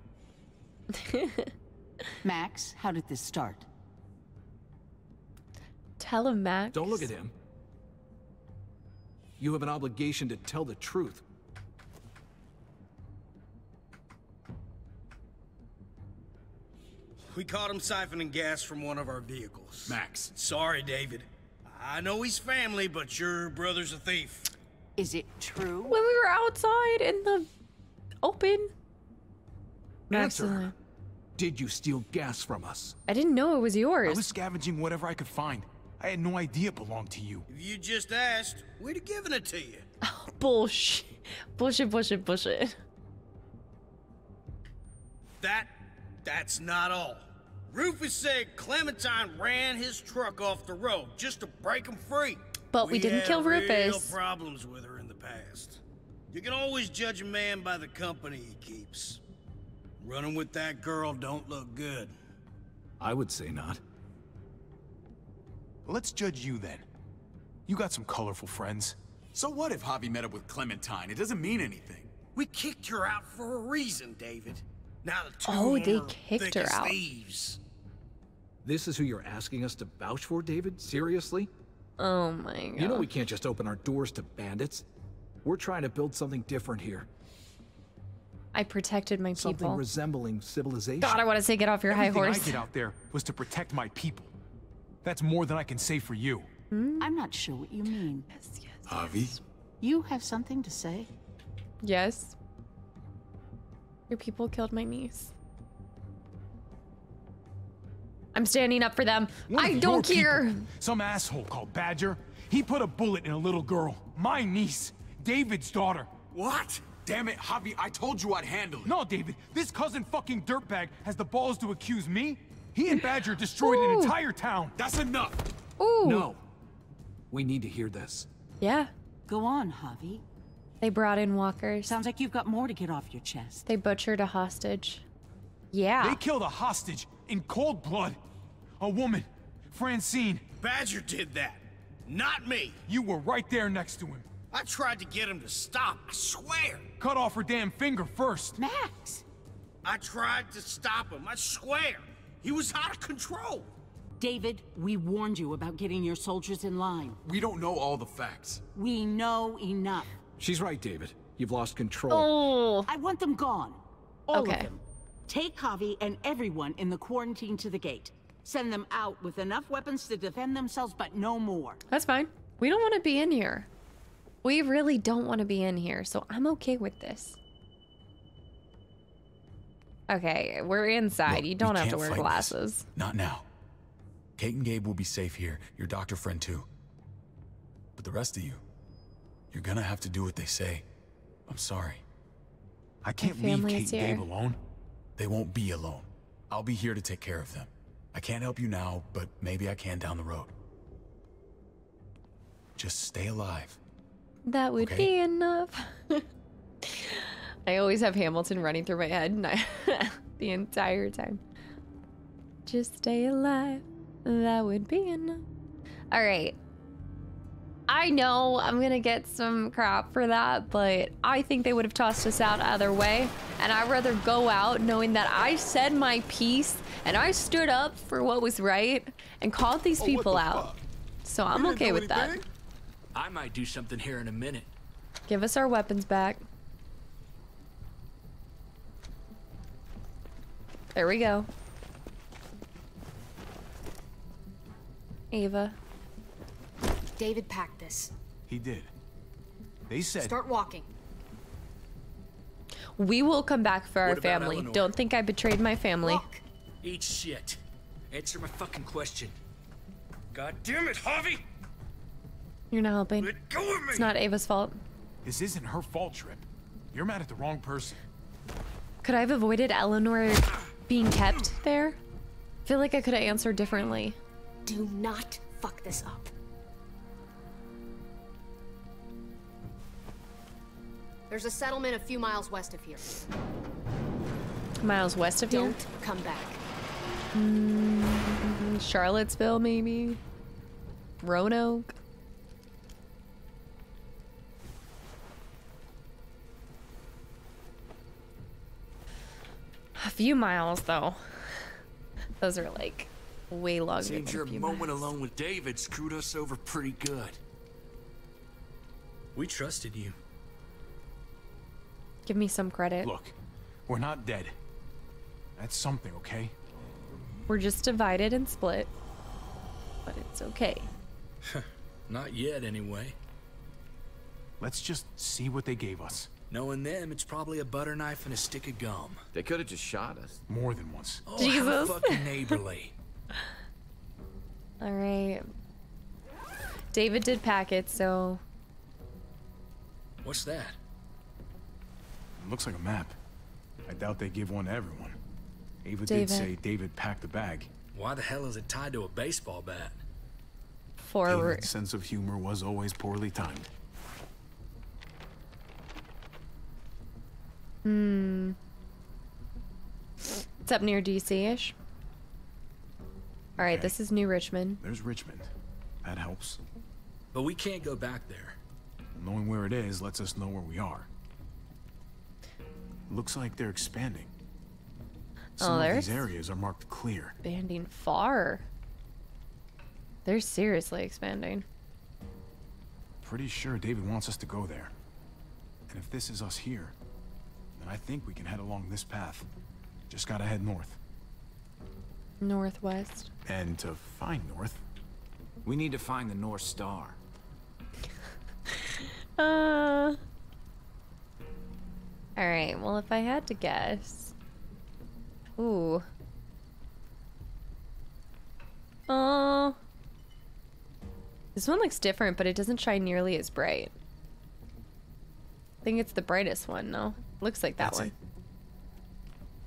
Max, how did this start? Tell him, Max. Don't look at him. You have an obligation to tell the truth. We caught him siphoning gas from one of our vehicles. Max. Sorry, David. I know he's family, but your brother's a thief. Is it true? When we were outside in the open. Max Answer is uh, Did you steal gas from us? I didn't know it was yours. I was scavenging whatever I could find. I had no idea it belonged to you. If you just asked, we'd have given it to you. Oh, bullshit. Bullshit, bullshit, bullshit. That, that's not all. Rufus said Clementine ran his truck off the road just to break him free. But we didn't had kill real Rufus. problems with her in the past. You can always judge a man by the company he keeps. Running with that girl don't look good. I would say not. Let's judge you then. You got some colorful friends. So what if Javi met up with Clementine? It doesn't mean anything. We kicked her out for a reason, David. Now the two Oh, they kicked thick her as out. thieves. This is who you're asking us to vouch for, David? Seriously? Oh my god. You know we can't just open our doors to bandits. We're trying to build something different here. I protected my people. Something people. resembling civilization. God, I want to say get off your high Everything horse. I did out there was to protect my people. That's more than I can say for you. Hmm? I'm not sure what you mean. Yes, yes. Javi? You have something to say? Yes. Your people killed my niece. I'm standing up for them. One I don't care. people, some asshole called Badger, he put a bullet in a little girl, my niece, David's daughter. What? Damn it, Javi, I told you I'd handle it. No, David, this cousin fucking dirtbag has the balls to accuse me? He and Badger destroyed an entire town. That's enough. Ooh. No. We need to hear this. Yeah. Go on, Javi. They brought in walkers. Sounds like you've got more to get off your chest. They butchered a hostage. Yeah. They killed a hostage in cold blood. A woman, Francine. Badger did that. not me. You were right there next to him. I tried to get him to stop, I swear. Cut off her damn finger first. Max! I tried to stop him, I swear. He was out of control. David, we warned you about getting your soldiers in line. We don't know all the facts. We know enough. She's right, David. You've lost control. Oh. I want them gone. All Okay. of them. Take Javi and everyone in the quarantine to the gate. Send them out with enough weapons to defend themselves, but no more. That's fine. We don't want to be in here. We really don't want to be in here, so I'm okay with this. Okay, we're inside. Look, you don't have to wear fight this. glasses. Not now. Kate and Gabe will be safe here. Your doctor friend too. But the rest of you, you're gonna have to do what they say. I'm sorry. I can't leave family Kate is and Gabe alone. They won't be alone. I'll be here to take care of them. I can't help you now, but maybe I can down the road. Just stay alive. That would Okay. be enough. I always have Hamilton running through my head and I, the entire time. Just stay alive. That would be enough. All right. I know I'm going to get some crap for that, but I think they would have tossed us out either way. And I'd rather go out knowing that I said my piece and I stood up for what was right and called these people out. So I'm okay with that. I might do something here in a minute. Give us our weapons back. There we go. Ava. David packed this. He did. They said Start walking. We will come back for our What about family. Eleanor? Don't think I betrayed my family. Eat shit. Answer my fucking question. God damn it, Javi! You're not helping. go of me. It's not Ava's fault. this isn't her fault, Tripp. You're mad at the wrong person. Could I have avoided Eleanor being kept there? I feel like I could have answered differently. Do not fuck this up. There's a settlement a few miles west of here. Miles west of here? Don't come back. Mm, Charlottesville, maybe? Roanoke? A few miles, though. Those are like way longer Seems than your a few moment miles. alone with David screwed us over pretty good. We trusted you. Give me some credit. Look, we're not dead. That's something, okay? We're just divided and split. But it's okay. Not yet, anyway. Let's just see what they gave us. Knowing them, it's probably a butter knife and a stick of gum. They could have just shot us. More than once. Oh, how Jesus. fucking neighborly. All right. David did pack it, so What's that? Looks like a map. I doubt they give one to everyone. Ava David. did say David packed the bag. Why the hell is it tied to a baseball bat? forward. David's sense of humor was always poorly timed. Hmm. It's up near DC-ish. All right, this is New Richmond. There's Richmond. That helps. But we can't go back there. Knowing where it is lets us know where we are. Looks like they're expanding. Some Oh, of these areas are marked clear. expanding far. They're seriously expanding. Pretty sure David wants us to go there. And if this is us here, then I think we can head along this path. Just gotta head north. Northwest. And to find north, We need to find the North Star. Uh. All right. Well, if I had to guess, ooh. Oh. This one looks different, but it doesn't shine nearly as bright. I think it's the brightest one. No, looks like that That's one. it.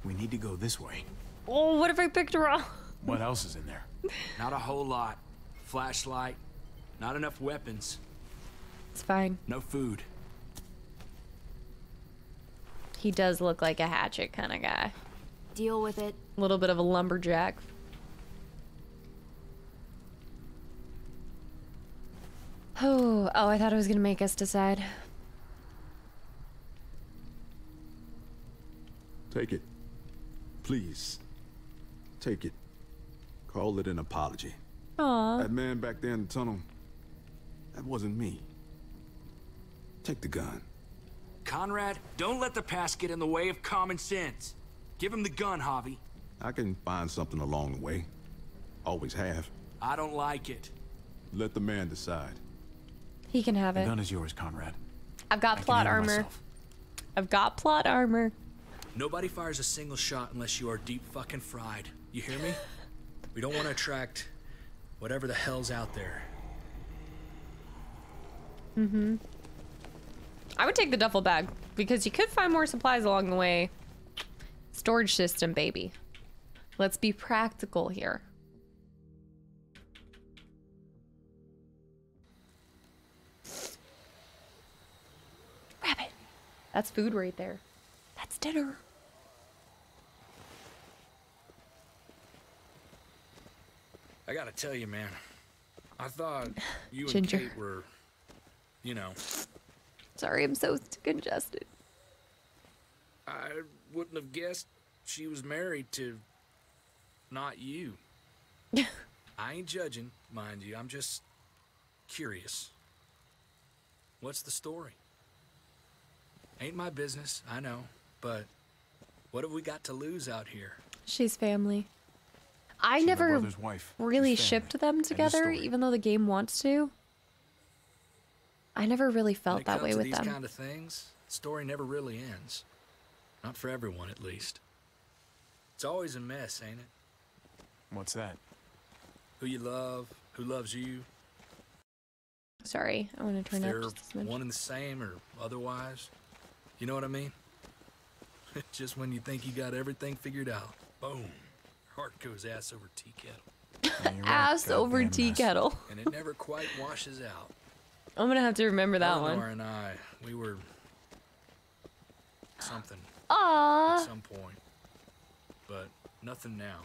we need to go this way. Oh, what if I picked wrong? What else is in there? Not a whole lot. Flashlight. Not enough weapons. It's fine. No food. He does look like a hatchet kind of guy. Deal with it. A little bit of a lumberjack. Oh, oh, I thought it was gonna make us decide. Take it. Please. Take it. Call it an apology. Aw. That man back there in the tunnel, that wasn't me. Take the gun. Conrad, don't let the past get in the way of common sense. Give him the gun, Javi. I can find something along the way. Always have. I don't like it. Let the man decide. He can have The it. gun is yours, Conrad. I've got can plot armor. myself. I've got plot armor. Nobody fires a single shot unless you are deep fucking fried. You hear me? we don't want to attract whatever the hell's out there. Mm-hmm. I would take the duffel bag because you could find more supplies along the way. Storage system, baby. Let's be practical here. Rabbit. That's food right there. That's dinner. I gotta tell you, man. I thought you Ginger. and Kate were, you know, Sorry, I'm so congested. I wouldn't have guessed she was married to not you. I ain't judging, mind you. I'm just curious. What's the story? Ain't my business, I know, but what have we got to lose out here? She's family. I She's never wife. really shipped them together, even though the game wants to. I never really When felt it that comes way to with these them. kind of things, the story never really ends. Not for everyone, at least. It's always a mess, ain't it? What's that? Who you love, who loves you, Sorry, I want to if turn they're up just one and the same or otherwise. You know what I mean? Just when you think you got everything figured out, boom, heart goes ass over tea kettle. Ass over tea kettle. and it never quite washes out. I'm gonna have to remember that Eleanor one. and I, we were something Aww. at some point, but nothing now.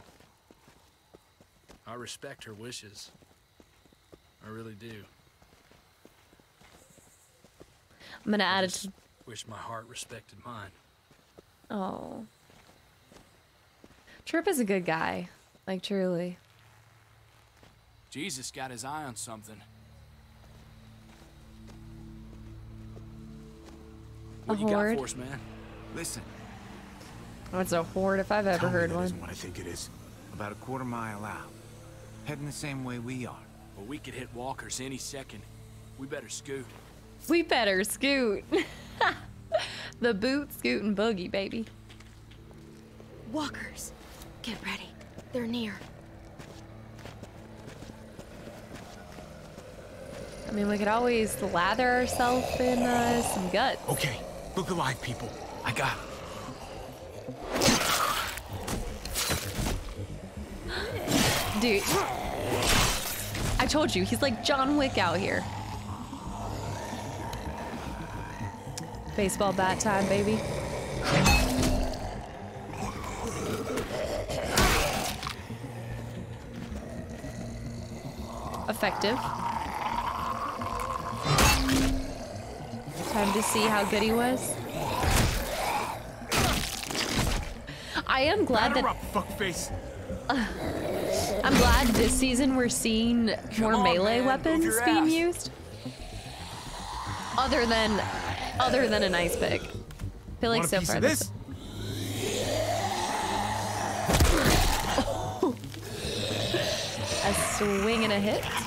I respect her wishes. I really do. I'm gonna add it to. Wish my heart respected mine. Oh. Tripp is a good guy. Like, truly. Jesus got his eye on something. A What you got horde? for us, man? Listen, Oh, it's a horde if I've ever Tell me heard that one. isn't what I think it is. About a quarter mile out. Heading the same way we are. Well, we could hit walkers any second. We better scoot. We better scoot. the boot, scooting boogie, baby. Walkers. Get ready. They're near. I mean, we could always lather ourselves in uh, some guts. Okay, look alive, people. I got. Dude. I told you, he's like John Wick out here. Baseball bat time, baby. Effective. Time to see how good he was. I am glad that fuckface. I'm glad this season we're seeing more on, melee man, weapons being ass. used. Other than other than an ice pick. I feel like so far this? a swing and a hit.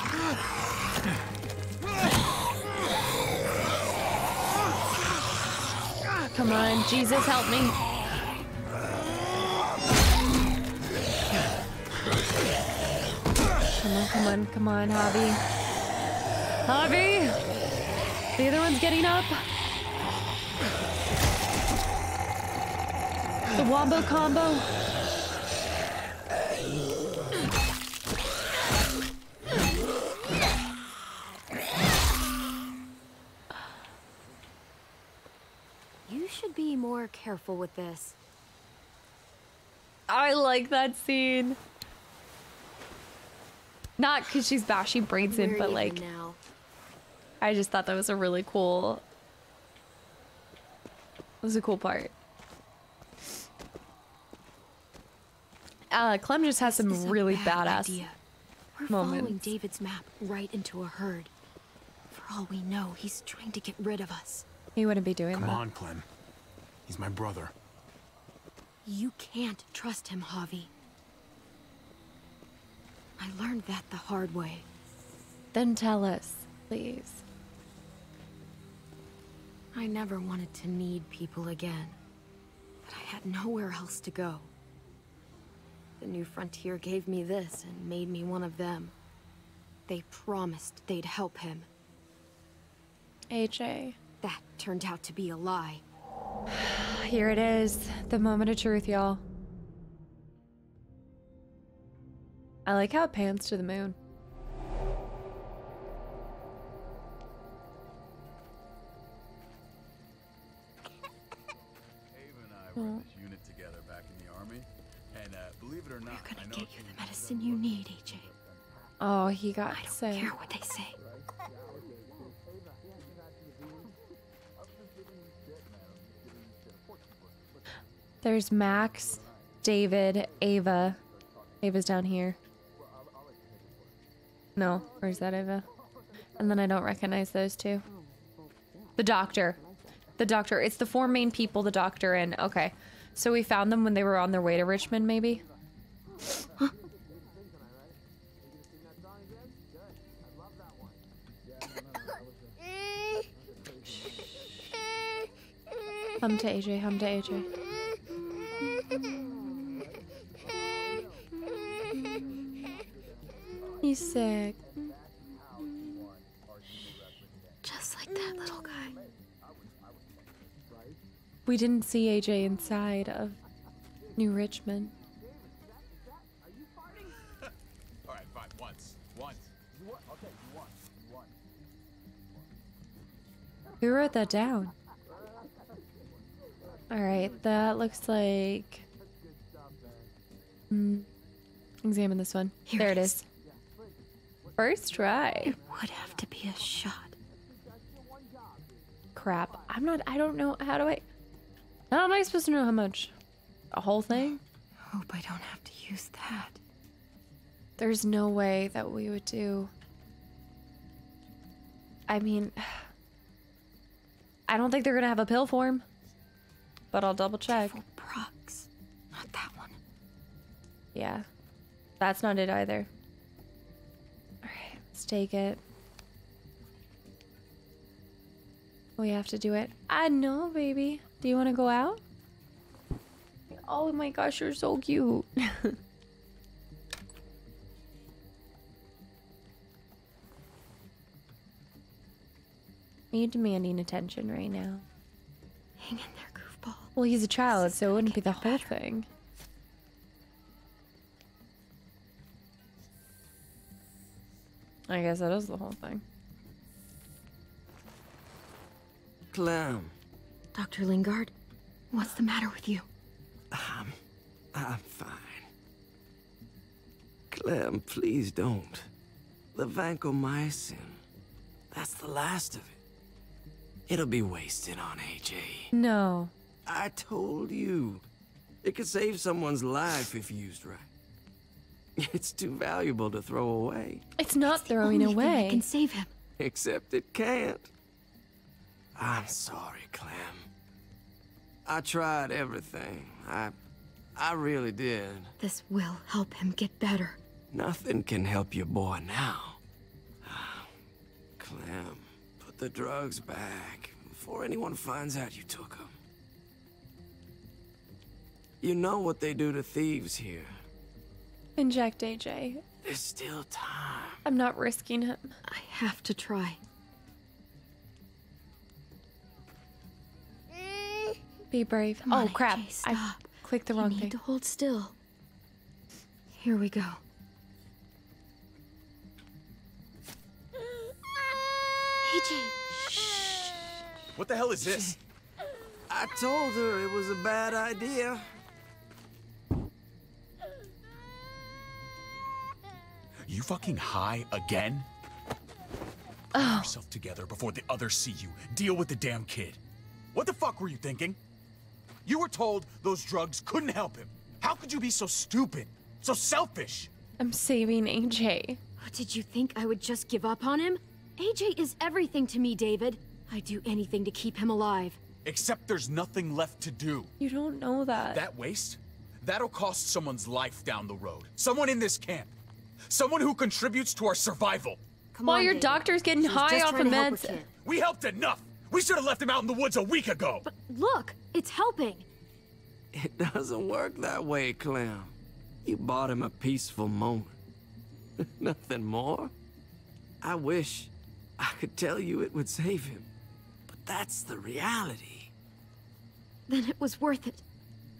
Come on, Jesus help me. Come on, come on, come on, Javi. Javi! The other one's getting up. The wombo combo. Should be more careful with this. I like that scene. Not because she's bashing brains in, We're but like now. I just thought that was a really cool. It was a cool part. Uh, Clem just has some This is really bad badass idea. We're following. David's map right into a herd. For all we know, he's trying to get rid of us. He wouldn't be doing Come that. Come on, Clem. He's my brother. You can't trust him, Javi. I learned that the hard way. Then tell us, please. I never wanted to need people again. But I had nowhere else to go. The New Frontier gave me this and made me one of them. They promised they'd help him. AJ. That turned out to be a lie. Here it is, the moment of truth, y'all. I like how it pans to the moon. We're in this unit together back in the army, and uh, believe it or not, We're gonna know get you the medicine you need, AJ. Oh, he got I don't sick. care what they say. There's Max, David, Ava. Ava's down here. No, where's that Ava? And then I don't recognize those two. The doctor. The doctor. It's the four main people, the doctor and okay. So we found them when they were on their way to Richmond, maybe? Hum to AJ, hum to AJ. He's sick. Just like that little guy. We didn't see AJ inside of New Richmond. All right, fine. Once, once. Who wrote that down? Alright, that looks like. Hmm. Examine this one. there it is. First try. It Would have to be a shot. Crap. I'm not. I don't know. How do I. How am I supposed to know how much? A whole thing? Hope I don't have to use that. There's no way that we would do. I mean, I don't think they're gonna have a pill for him, but I'll double check. Prox. Not that one. Yeah, that's not it either. All right, let's take it. We have to do it. I know, baby. Do you want to go out? Oh my gosh, you're so cute. Are You're demanding attention right now. Hang in there, goofball. Well, he's a child, so it wouldn't be the whole thing. I guess that is the whole thing. Clem, Dr. Lingard, what's the matter with you? I'm, I'm fine. Clem, please don't. The vancomycin, that's the last of it. It'll be wasted on AJ. No. I told you. It could save someone's life if used right. It's too valuable to throw away. It's not throwing only thing that can save him. Except it can't. I'm sorry, Clem. I tried everything. I... I really did. This will help him get better. Nothing can help your boy now. Clem, put the drugs back before anyone finds out you took them. You know what they do to thieves here. Inject AJ. There's still time. I'm not risking him. I have to try. Be brave. Come oh on, crap! AJ, I stop. clicked the You wrong need thing. to hold still. Here we go. AJ, shh. What the hell is this? I told her it was a bad idea. You fucking high again? Pull oh. yourself together before the others see you. Deal with the damn kid. What the fuck were you thinking? You were told those drugs couldn't help him. How could you be so stupid? So selfish? I'm saving AJ. Did you think I would just give up on him? AJ is everything to me, David. I'd do anything to keep him alive. Except there's nothing left to do. You don't know that. That waste? That'll cost someone's life down the road. Someone in this camp. Someone who contributes to our survival. While your doctor's getting high off of meds. We helped enough. We should have left him out in the woods a week ago. But look, it's helping. It doesn't work that way, Clem. You bought him a peaceful moment. Nothing more. I wish I could tell you it would save him, but that's the reality. Then it was worth it.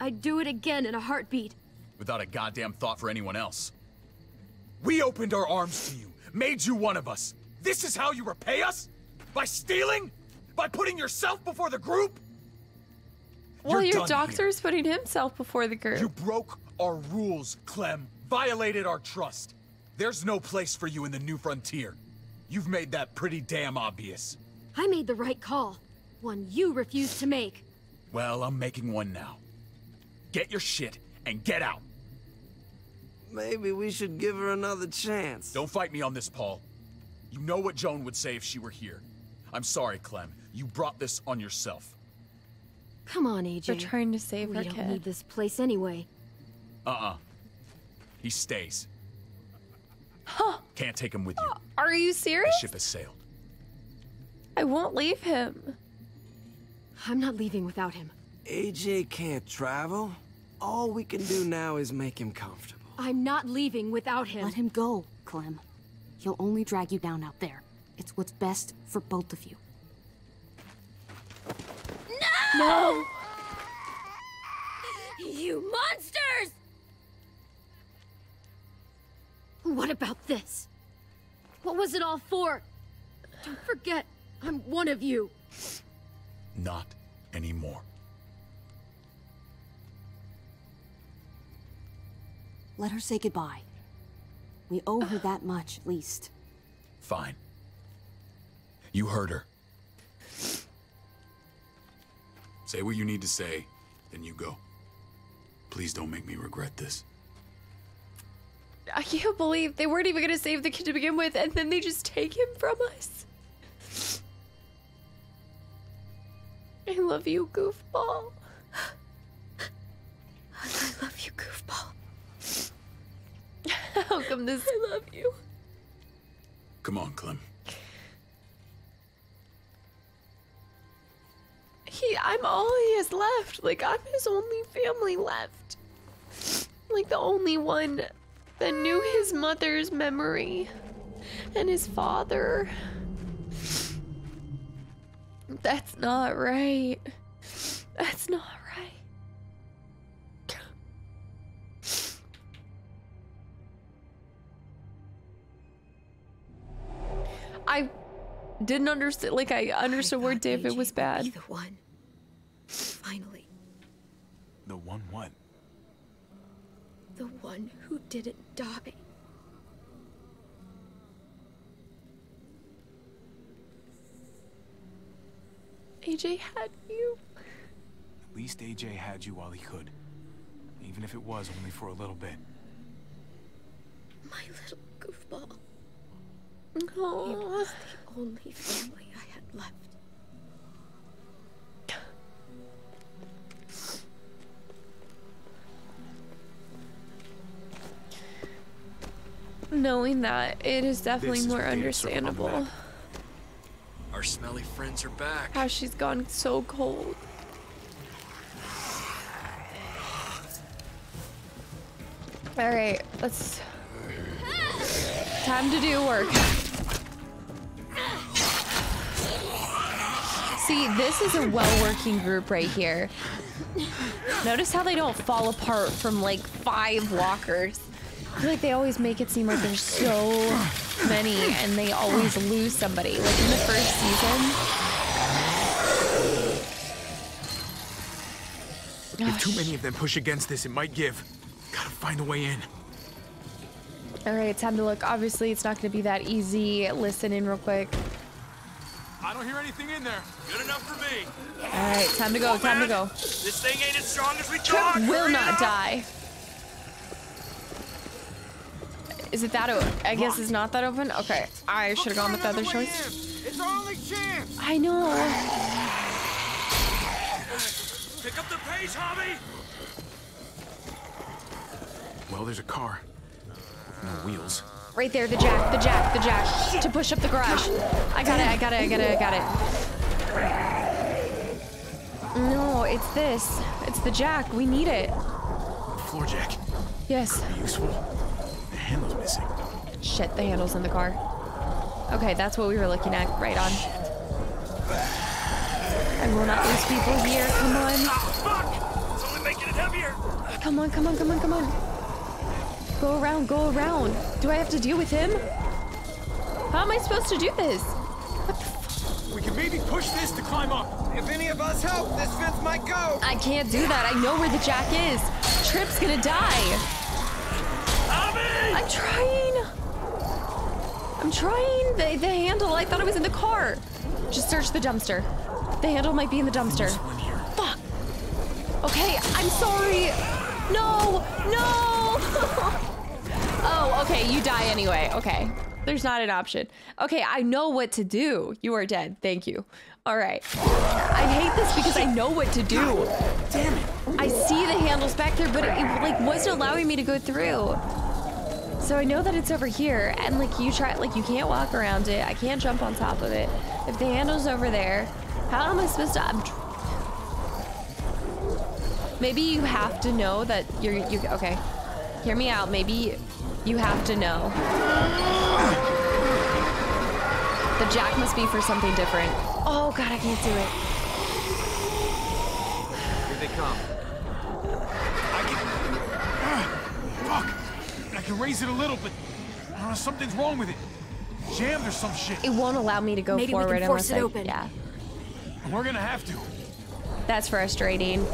I'd do it again in a heartbeat. Without a goddamn thought for anyone else. We opened our arms to you, made you one of us. This is how you repay us? By stealing? By putting yourself before the group? Well, You're your done doctor's putting himself before the group. You broke our rules, Clem. Violated our trust. There's no place for you in the new frontier. You've made that pretty damn obvious. I made the right call. One you refused to make. Well, I'm making one now. Get your shit and get out. Maybe we should give her another chance. Don't fight me on this, Paul. You know what Joan would say if she were here. I'm sorry, Clem. You brought this on yourself. Come on, AJ. They're trying to save we her don't kid. need this place anyway. Uh-uh. He stays. Huh. Can't take him with you. Are you serious? The ship has sailed. I won't leave him. I'm not leaving without him. AJ can't travel. All we can do now is make him comfortable. I'm not leaving without him. Let him go, Clem. He'll only drag you down out there. It's what's best for both of you. No! No! You monsters! What about this? What was it all for? Don't forget, I'm one of you. Not anymore. Let her say goodbye. We owe her that much, at least. Fine. You heard her. Say what you need to say, then you go. Please don't make me regret this. I can't believe they weren't even going to save the kid to begin with, and then they just take him from us. I love you, goofball. I love you, goofball. How come this? I love you. Come on, Clem. He, I'm all he has left. Like I'm his only family left. Like the only one that knew his mother's memory and his father. That's not right. That's not didn't understand. Like I understood where David was bad. The one. Finally, The one what? the one who didn't die. AJ had you. At least AJ had you while he could. Even if it was only for a little bit. My little goofball. Oh. It was the only family I had left. Knowing that, it is definitely This is more what David circled on the understandable. Our smelly friends are back. how she's gone so cold. All right, let's. Time to do work. See, this is a well-working group right here. Notice how they don't fall apart from like five walkers. I feel like they always make it seem like there's so many and they always lose somebody. Like in the first season. If too many of them push against this, it might give. Gotta find a way in. All right, time to look. Obviously, it's not going to be that easy. Listen in real quick. I don't hear anything in there. Good enough for me. All right, time to go. Time to go. This thing ain't as strong as we Tripp thought. will Hurry not up. die. Is it that? open? I guess it's not that open. Okay, I should have gone with the other choice. It's our only chance. I know. Pick up the pace, Javi. Well, there's a car. With no wheels. Right there, the jack, the jack, the jack. To push up the garage. I got it. I got it. I got it. I got it. No, it's this. It's the jack. We need it. Floor jack. Yes. Be useful. The handle's missing. Shit, the handle's in the car. Okay, that's what we were looking at. Right on. I will not lose people here. Come on. Ah, it's only making it heavier. Come on, come on, come on, come on. Go around, go around. Do I have to deal with him? How am I supposed to do this? We can maybe push this to climb up. If any of us help, this fence might go. I can't do that. I know where the jack is. Tripp's gonna die. I'm trying. I'm trying. The, the handle, I thought it was in the car. Just search the dumpster. The handle might be in the dumpster. Fuck. Okay, I'm sorry. No, no. oh, okay, you die anyway. Okay. There's not an option. Okay, I know what to do. You are dead. Thank you. All right. I hate this because I know what to do. Damn it. I see the handles back there, but it, it like wasn't allowing me to go through. So I know that it's over here, and like you try, like you can't walk around it. I can't jump on top of it. If the handle's over there, how am I supposed to? I'm Maybe you have to know that you're you okay. Hear me out. Maybe you have to know. The jack must be for something different. Oh god, I can't do it. Here they come. Ah, fuck! I can raise it a little, but I don't know, something's wrong with it. Jammed or some shit. It won't allow me to go Maybe we can forward force it I, open. Yeah, We're gonna have to. that's frustrating.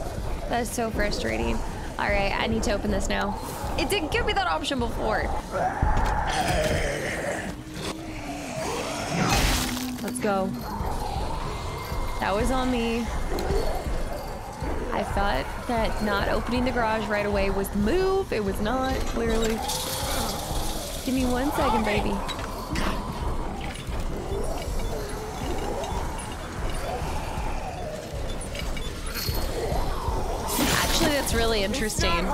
That's so frustrating. All right, I need to open this now. It didn't give me that option before. Let's go. That was on me. I thought that not opening the garage right away was the move. It was not, clearly. Give me one second, baby. Actually, that's really interesting.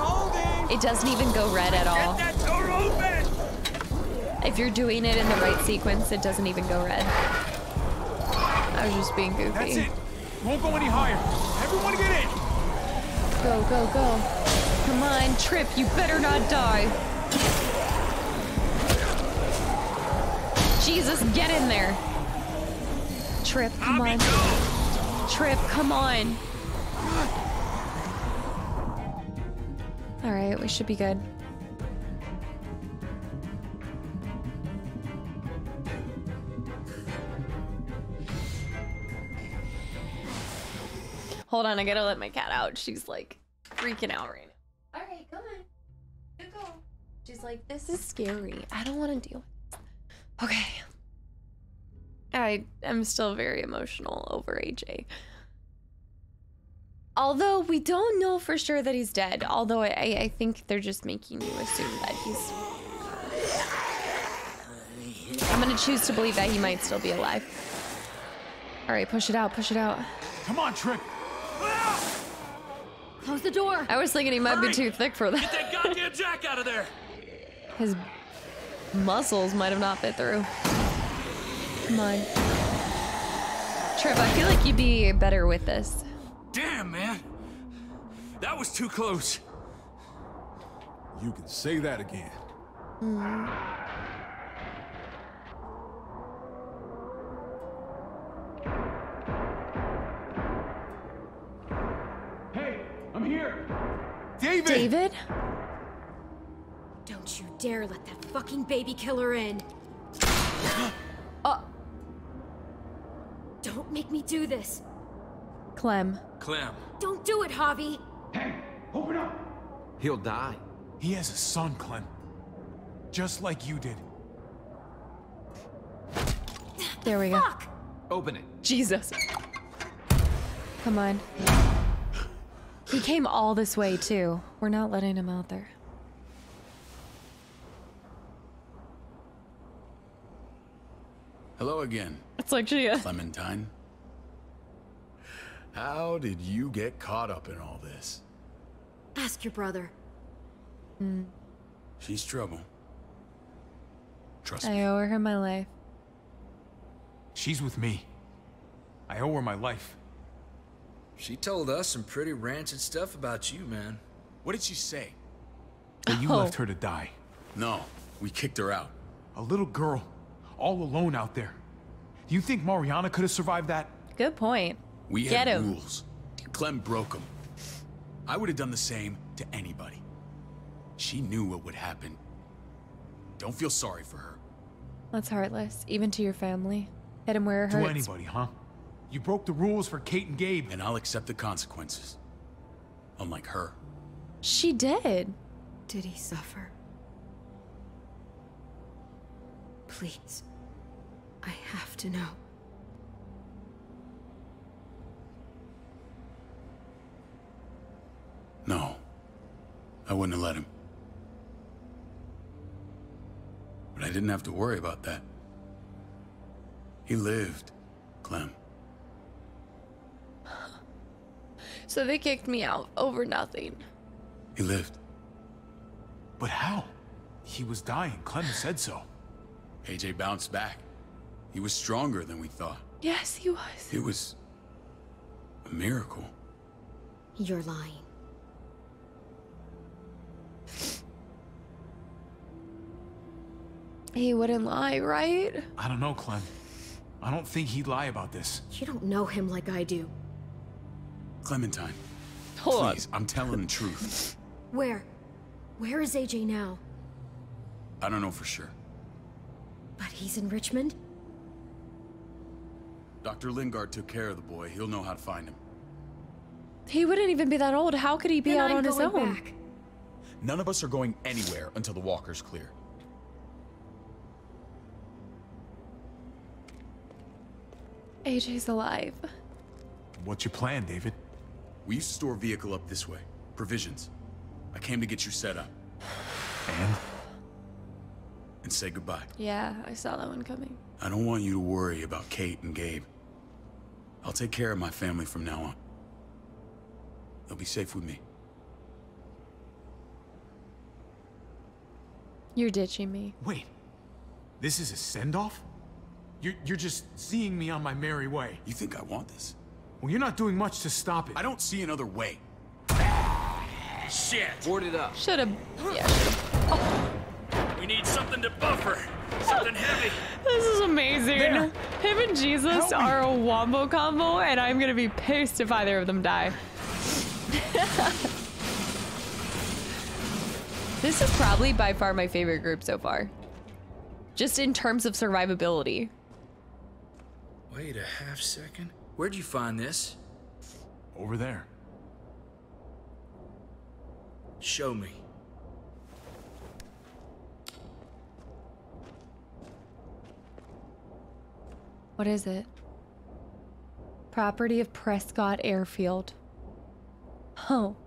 It doesn't even go red at all. If you're doing it in the right sequence, it doesn't even go red. I was just being goofy. That's it. Won't go any higher. Everyone get in. Go, go, go. Come on, Tripp, you better not die. Jesus, get in there. Tripp, come on. Tripp, come on. We should be good. Hold on, I gotta let my cat out. She's like freaking out right now. All right, come on. You go. She's like, this is scary. I don't want to deal with this. Okay. I am still very emotional over AJ. Although we don't know for sure that he's dead. Although I, I think they're just making you assume that he's. I'm gonna choose to believe that he might still be alive. All right, push it out, push it out. Come on, Tripp. Close the door. I was thinking he might be too thick for that. Get that goddamn jack out of there. His muscles might have not fit through. Come on. Trev, I feel like you'd be better with this. Damn, man. That was too close. You can say that again. Mm. Hey, I'm here. David. David? Don't you dare let that fucking baby killer in. Uh. Don't make me do this. Clem. Clem. Don't do it, Javi. Hey! Open up. He'll die. He has a son, Clem. Just like you did. There we go. Open it. Jesus. Come on. He came all this way, too. We're not letting him out there. Hello again. It's like she is. Clementine. How did you get caught up in all this? Ask your brother. Hmm. She's trouble. Trust me. I owe her my life. She's with me. I owe her my life. She told us some pretty rancid stuff about you, man. What did she say? That you Oh. left her to die. No, we kicked her out. A little girl, all alone out there. Do you think Mariana could have survived that? Good point. We Get had him. rules. Clem broke them. I would have done the same to anybody. She knew what would happen. Don't feel sorry for her. That's heartless, even to your family. Hit him where it To anybody, huh? You broke the rules for Kate and Gabe. And I'll accept the consequences. Unlike her. She did. Did he suffer? Please. I have to know. No. I wouldn't have let him. But I didn't have to worry about that. He lived, Clem. So they kicked me out over nothing. He lived. But how? He was dying. Clem said so. AJ bounced back. He was stronger than we thought. Yes, he was. It was a miracle. You're lying. He wouldn't lie, right? I don't know, Clem. I don't think he'd lie about this. You don't know him like I do. Clementine. Hold please, I'm telling the truth. Where? Where is AJ now? I don't know for sure. But he's in Richmond? Dr. Lingard took care of the boy. He'll know how to find him. He wouldn't even be that old. How could he be Then out I'm on his going own? back. None of us are going anywhere until the walker's clear. AJ's alive. What's your plan, David? We used to store a vehicle up this way. Provisions. I came to get you set up. And? And say goodbye. Yeah, I saw that one coming. I don't want you to worry about Kate and Gabe. I'll take care of my family from now on. They'll be safe with me. You're ditching me. Wait. This is a send-off? You're, you're just seeing me on my merry way. You think I want this? Well, you're not doing much to stop it. I don't see another way. Shit! Board it up. Should have. Yeah. should've. We need something to buffer. Something heavy. This is amazing. There. Him and Jesus Help me. are a wombo combo, and I'm gonna be pissed if either of them die. this is probably by far my favorite group so far. Just in terms of survivability. Wait a half second. Where'd you find this? Over there. Show me. What is it? Property of Prescott Airfield. Oh.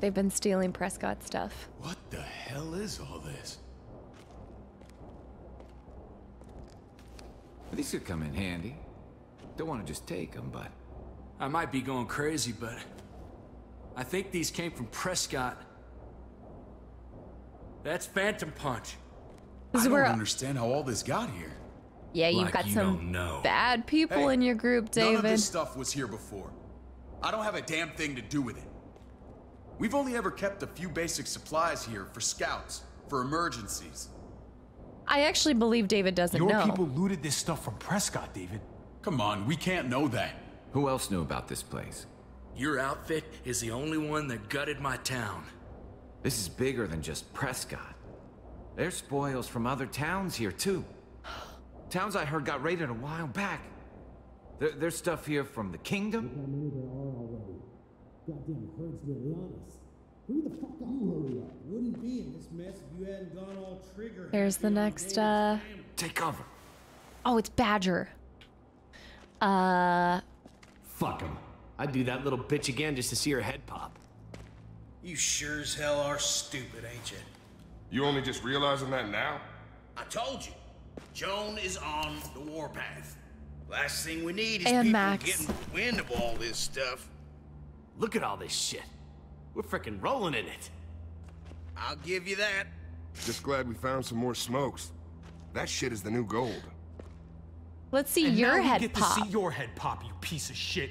They've been stealing Prescott stuff. What the hell is all this? These could come in handy. Don't want to just take them, but... I might be going crazy, but I think these came from Prescott. That's Phantom Punch. This I is don't where- understand how all this got here. Yeah, you've Like got you some don't bad people Hey, in your group, David. None of David. this stuff was here before. I don't have a damn thing to do with it. We've only ever kept a few basic supplies here for scouts, for emergencies. I actually believe David doesn't know. Your know. people looted this stuff from Prescott, David. Come on, we can't know that. Who else knew about this place? Your outfit is the only one that gutted my town. This is bigger than just Prescott. There's spoils from other towns here, too. Towns I heard got raided a while back. There, there's stuff here from the kingdom. Goddamn herd's really on us. Hurry the fuck up. You hurry up. Wouldn't be in this mess if you hadn't gone all trigger. There's the next, uh... Take cover. Oh, it's Badger. Uh, Fuck him. I'd do that little bitch again just to see her head pop. You sure as hell are stupid, ain't you? You only just realizing that now? I told you. Joan is on the warpath. Last thing we need is And people Max. getting wind of all this stuff. Look at all this shit. We're frickin' rolling in it. I'll give you that. Just glad we found some more smokes. That shit is the new gold. let's see And your now we head get pop. to see your head pop, you piece of shit.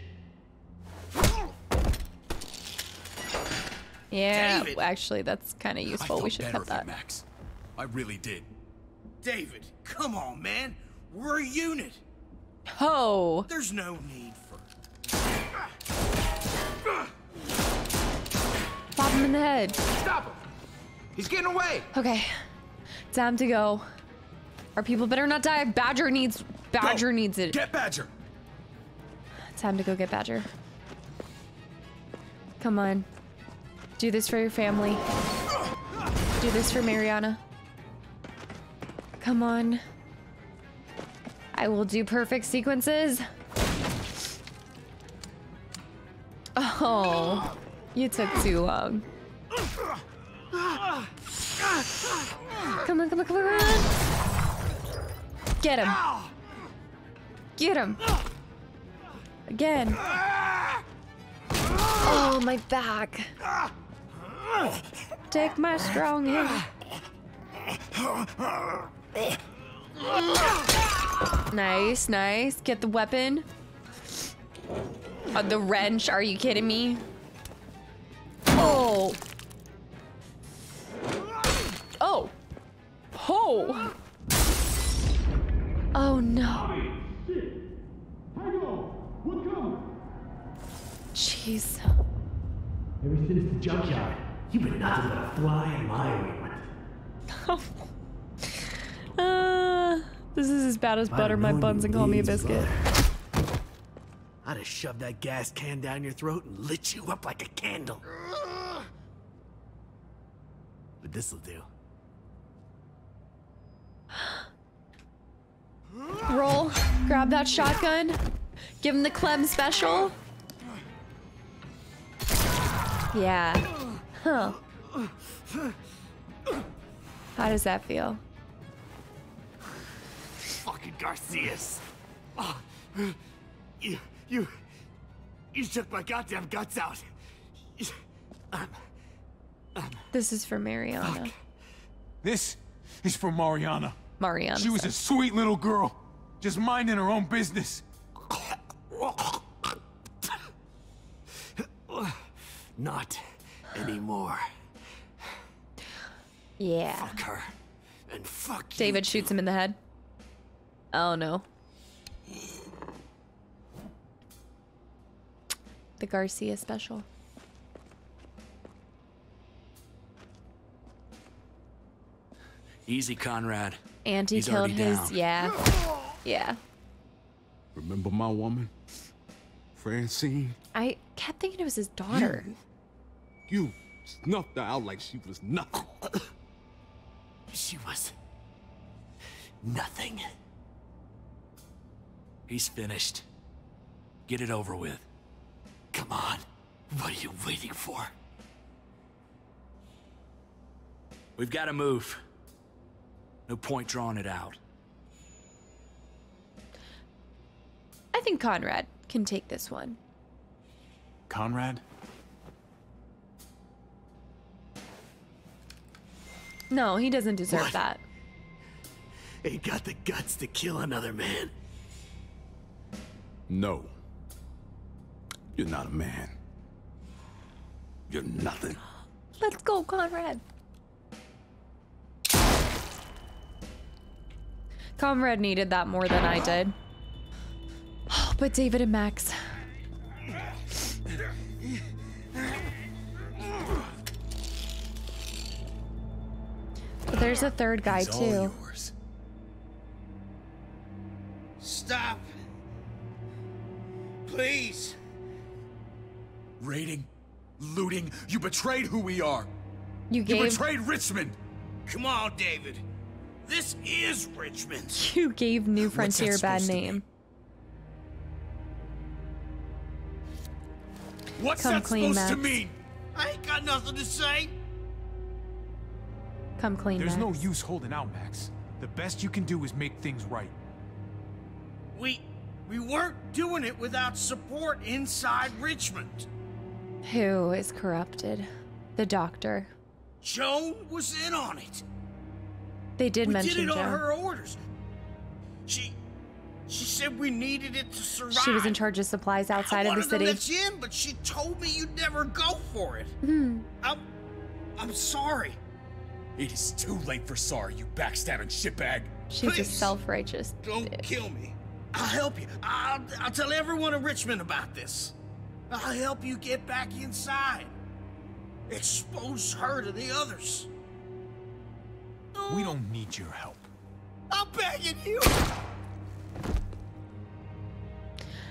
yeah, David. actually, that's kind of useful. We should better cut it, that. Max. I really did. David, come on, man. We're a unit. Oh. There's no need for. Pop him in the head. Stop him! He's getting away! Okay, time to go. Our people better not die. Badger needs. Badger needs it. Get Badger! Time to go get Badger. Come on. Do this for your family. Do this for Mariana. Come on. I will do perfect sequences. Oh, you took too long. Come on, come on, come on. Get him. Get him. Again. Oh, my back. Take my strong hand. Nice, nice. Get the weapon. Uh, the wrench, are you kidding me? Oh. Oh. Oh. Oh no. Jeez. Ever since the junkyard, you've been nothing but a fly in my ointment. Uh, this is as bad as butter my buns and call me a biscuit. I'd have shoved that gas can down your throat and lit you up like a candle. But this'll do. Roll. Grab that shotgun. Give him the Clem special. Yeah. Huh. How does that feel? Fucking Garcias. Oh, you, you, you shook my goddamn guts out. This is for Mariana. This is for Mariana. Mariana. She was a sweet little girl, just minding her own business. Not anymore. Yeah. Fuck her. And fuck you. David shoots him in the head. Oh no. The Garcia special. Easy, Conrad. And he He's killed already his. down. Yeah. Yeah. Remember my woman? Francine? I kept thinking it was his daughter. You snuffed her out like she was nothing. She was nothing. He's finished. Get it over with. Come on. What are you waiting for? We've got to move. No point drawing it out. I think Conrad can take this one. Conrad? No, he doesn't deserve What? that. Ain't got the guts to kill another man. No. You're not a man. You're nothing. Let's go, Conrad. Conrad needed that more than I did. Oh, but David and Max. But there's a third guy all too. Stop. Please. Raiding, looting, you betrayed who we are. You You betrayed Richmond. Come on, David. This is Richmond. you gave New Frontier a bad name. What's Come that clean, supposed to mean? I ain't got nothing to say. Come clean, There's no use holding out, Max. The best you can do is make things right. We we weren't doing it without support inside Richmond. Who is corrupted? The doctor. Joan was in on it. They did we mention did it on her orders. She she said we needed it to survive. She was in charge of supplies outside I of the wanted city. To let you in, but she told me you'd never go for it. Hmm. I'm I'm sorry. It is too late for sorry, you backstabbing shitbag. She's a self-righteous. Don't kill me. I'll help you. I'll, I'll tell everyone in Richmond about this. I'll help you get back inside. Expose her to the others. We don't need your help. I'm begging you.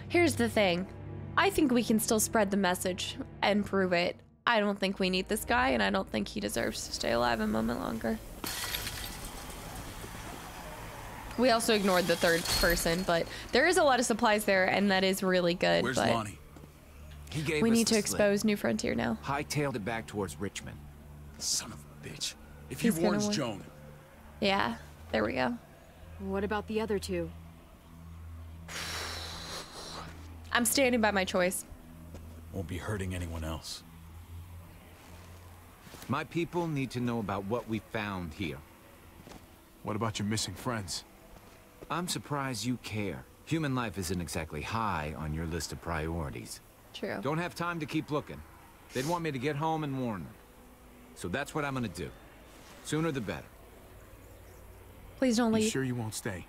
Here's the thing. I think we can still spread the message and prove it. I don't think we need this guy, and I don't think he deserves to stay alive a moment longer. We also ignored the third person, but there is a lot of supplies there, and that is really good. Where's but Lonnie? He gave we us need to slip. expose New Frontier now. Hightailed it back towards Richmond. Son of a bitch. If He's he gonna warns win. Joan, Yeah, there we go. What about the other two? I'm standing by my choice. won't be hurting anyone else. My people need to know about what we found here. What about your missing friends? I'm surprised you care. Human life isn't exactly high on your list of priorities. True. Don't have time to keep looking. They'd want me to get home and warn them. So that's what I'm gonna do. Sooner the better. Please don't leave. You leave. sure you won't stay?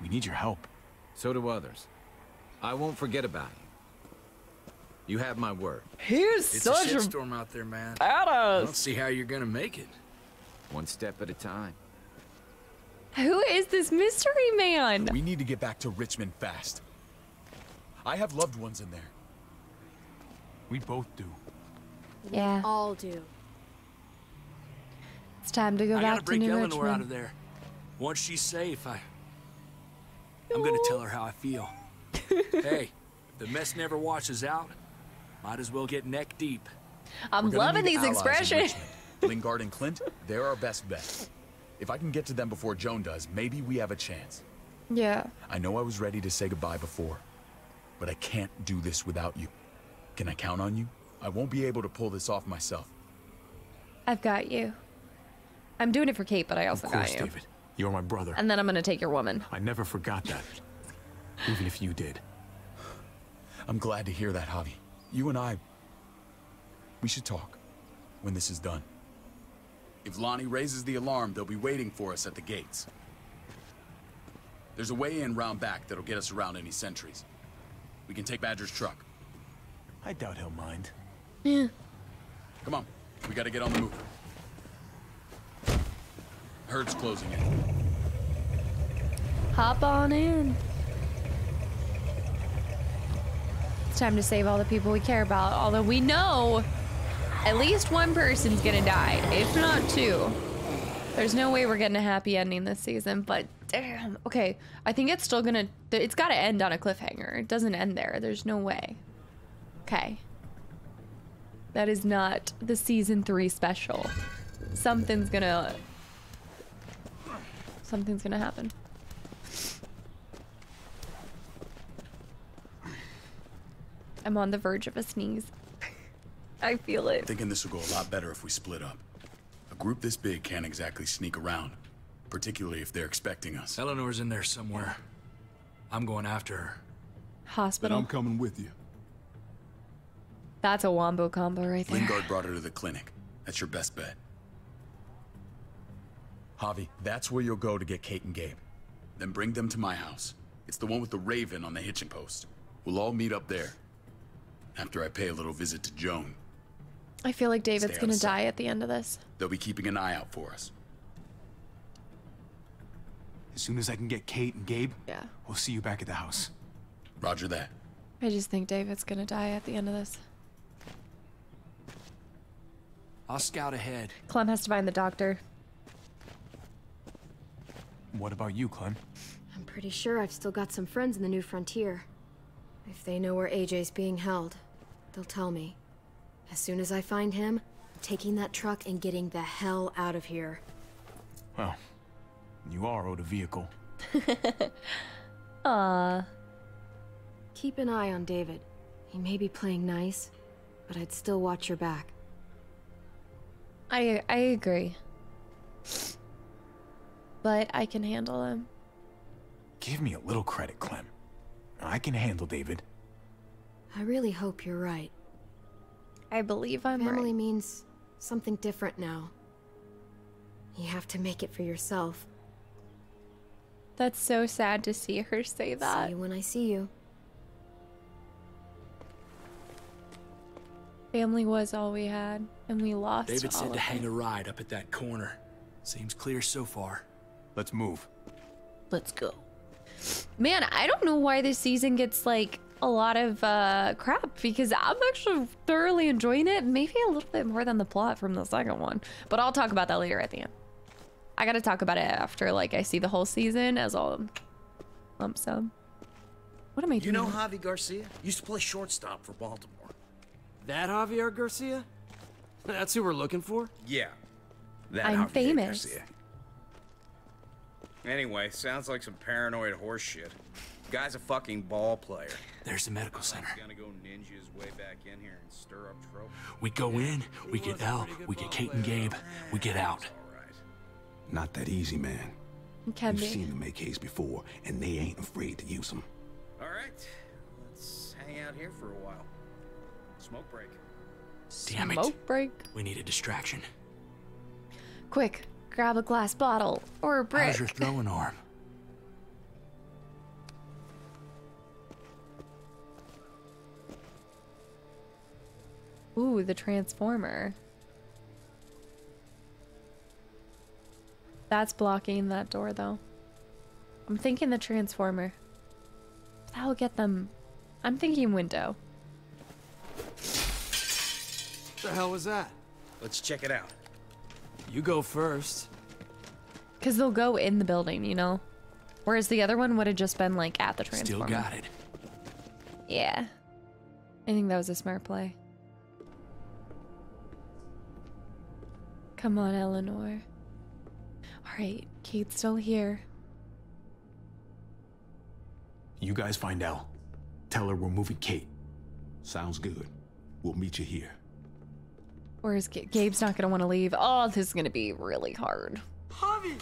We need your help. So do others. I won't forget about you. You have my word. Here's It's a shitstorm out there, man. At us. I don't see how you're gonna make it. One step at a time. Who is this mystery man? We need to get back to Richmond fast. I have loved ones in there. We both do. Yeah. All do. It's time to go I back gotta to break New Eleanor Richmond. out of there. Once she's safe, I. I'm gonna tell her how I feel. hey, if the mess never washes out, might as well get neck deep. I'm loving these expressions. Lingard and Clint, they're our best bet. If I can get to them before Joan does, maybe we have a chance. Yeah. I know I was ready to say goodbye before, but I can't do this without you. Can I count on you? I won't be able to pull this off myself. I've got you. I'm doing it for Kate, but I also Of course, got you. David. You're my brother. And then I'm gonna take your woman. I never forgot that. Even if you did. I'm glad to hear that, Javi. You and I, we should talk when this is done. If Lonnie raises the alarm, they'll be waiting for us at the gates. There's a way in round back that'll get us around any sentries. We can take Badger's truck. I doubt he'll mind. Yeah. Come on, we gotta get on the move. Herd's closing in. Hop on in. It's time to save all the people we care about. Although we know at least one person's gonna die, if not two. There's no way we're getting a happy ending this season, but damn. Okay, I think it's still gonna. It's gotta end on a cliffhanger. It doesn't end there. There's no way. Okay. That is not the season three special. Something's gonna. Something's gonna happen. I'm on the verge of a sneeze. I feel it. Thinking this will go a lot better if we split up. A group this big can't exactly sneak around, particularly if they're expecting us. Eleanor's in there somewhere. I'm going after her. Hospital. But I'm coming with you. That's a wombo combo right there. Lingard brought her to the clinic. That's your best bet. Javi, that's where you'll go to get Kate and Gabe. Then bring them to my house. It's the one with the raven on the hitching post. We'll all meet up there. After I pay a little visit to Joan, I feel like David's gonna die at the end of this. they'll be keeping an eye out for us. As soon as I can get Kate and Gabe, yeah, we'll see you back at the house. Roger that. I just think David's gonna die at the end of this. I'll scout ahead. Clem has to find the doctor. What about you, Clem? I'm pretty sure I've still got some friends in the New Frontier. If they know where AJ's being held. They'll tell me. As soon as I find him, I'm taking that truck and getting the hell out of here. Well, you are owed a vehicle. Aww. Keep an eye on David. He may be playing nice, but I'd still watch your back. I I agree. But I can handle him. Give me a little credit, Clem. I can handle David. I really hope you're right. I believe I'm Family right. means something different now. You have to make it for yourself. That's so sad to see her say that. See you when I see you. Family was all we had, and we lost David said to hang a ride up at that corner. Seems clear so far. Let's move. Let's go. Man, I don't know why this season gets like a lot of uh crap because I'm actually thoroughly enjoying it. Maybe a little bit more than the plot from the second one, but I'll talk about that later at the end. I gotta talk about it after like I see the whole season as all lump sum. What am I doing? You know Javi Garcia? Used to play shortstop for Baltimore. That Javier Garcia? That's who we're looking for? Yeah. That I'm Javier famous. Garcia. Anyway, sounds like some paranoid horse shit. Guy's a fucking ball player. There's the medical center. Gonna go ninja his way back in here and stir up trouble. We go in, we get Elle, we get Kate and Gabe, we get out. Not that easy, man. Can You've be. seen them AKs before, and they ain't afraid to use them. All right, let's hang out here for a while. Smoke break. Damn it. Smoke break. We need a distraction. Quick, grab a glass bottle or a brick. How's your throwing arm? Ooh, the transformer. That's blocking that door though. I'm thinking the transformer. That'll get them. I'm thinking window. What the hell was that? Let's check it out. You go first. Because they'll go in the building, you know? Whereas the other one would have just been like at the transformer. Still got it. Yeah. I think that was a smart play. Come on, Eleanor. Alright, Kate's still here. You guys find Elle. Tell her we're moving Kate. Sounds good. We'll meet you here. Whereas Ga- Gabe's not gonna want to leave. Oh, this is gonna be really hard. Javi!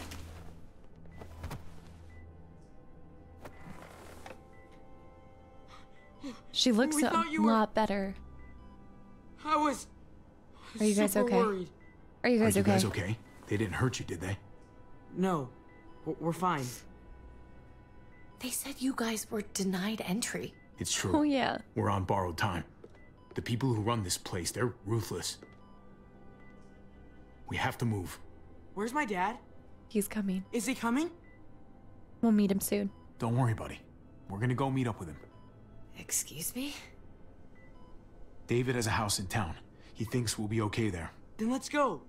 She looks We a thought were- lot better. I was. Are you guys super okay? Worried. Are you guys Are you okay? guys okay? They didn't hurt you, did they? No, we're- we're fine. They said you guys were denied entry. It's true. Oh, yeah. We're on borrowed time. The people who run this place, they're ruthless. We have to move. Where's my dad? He's coming. Is he coming? We'll meet him soon. Don't worry, buddy. We're gonna go meet up with him. Excuse me? David has a house in town. He thinks we'll be okay there. Then let's go.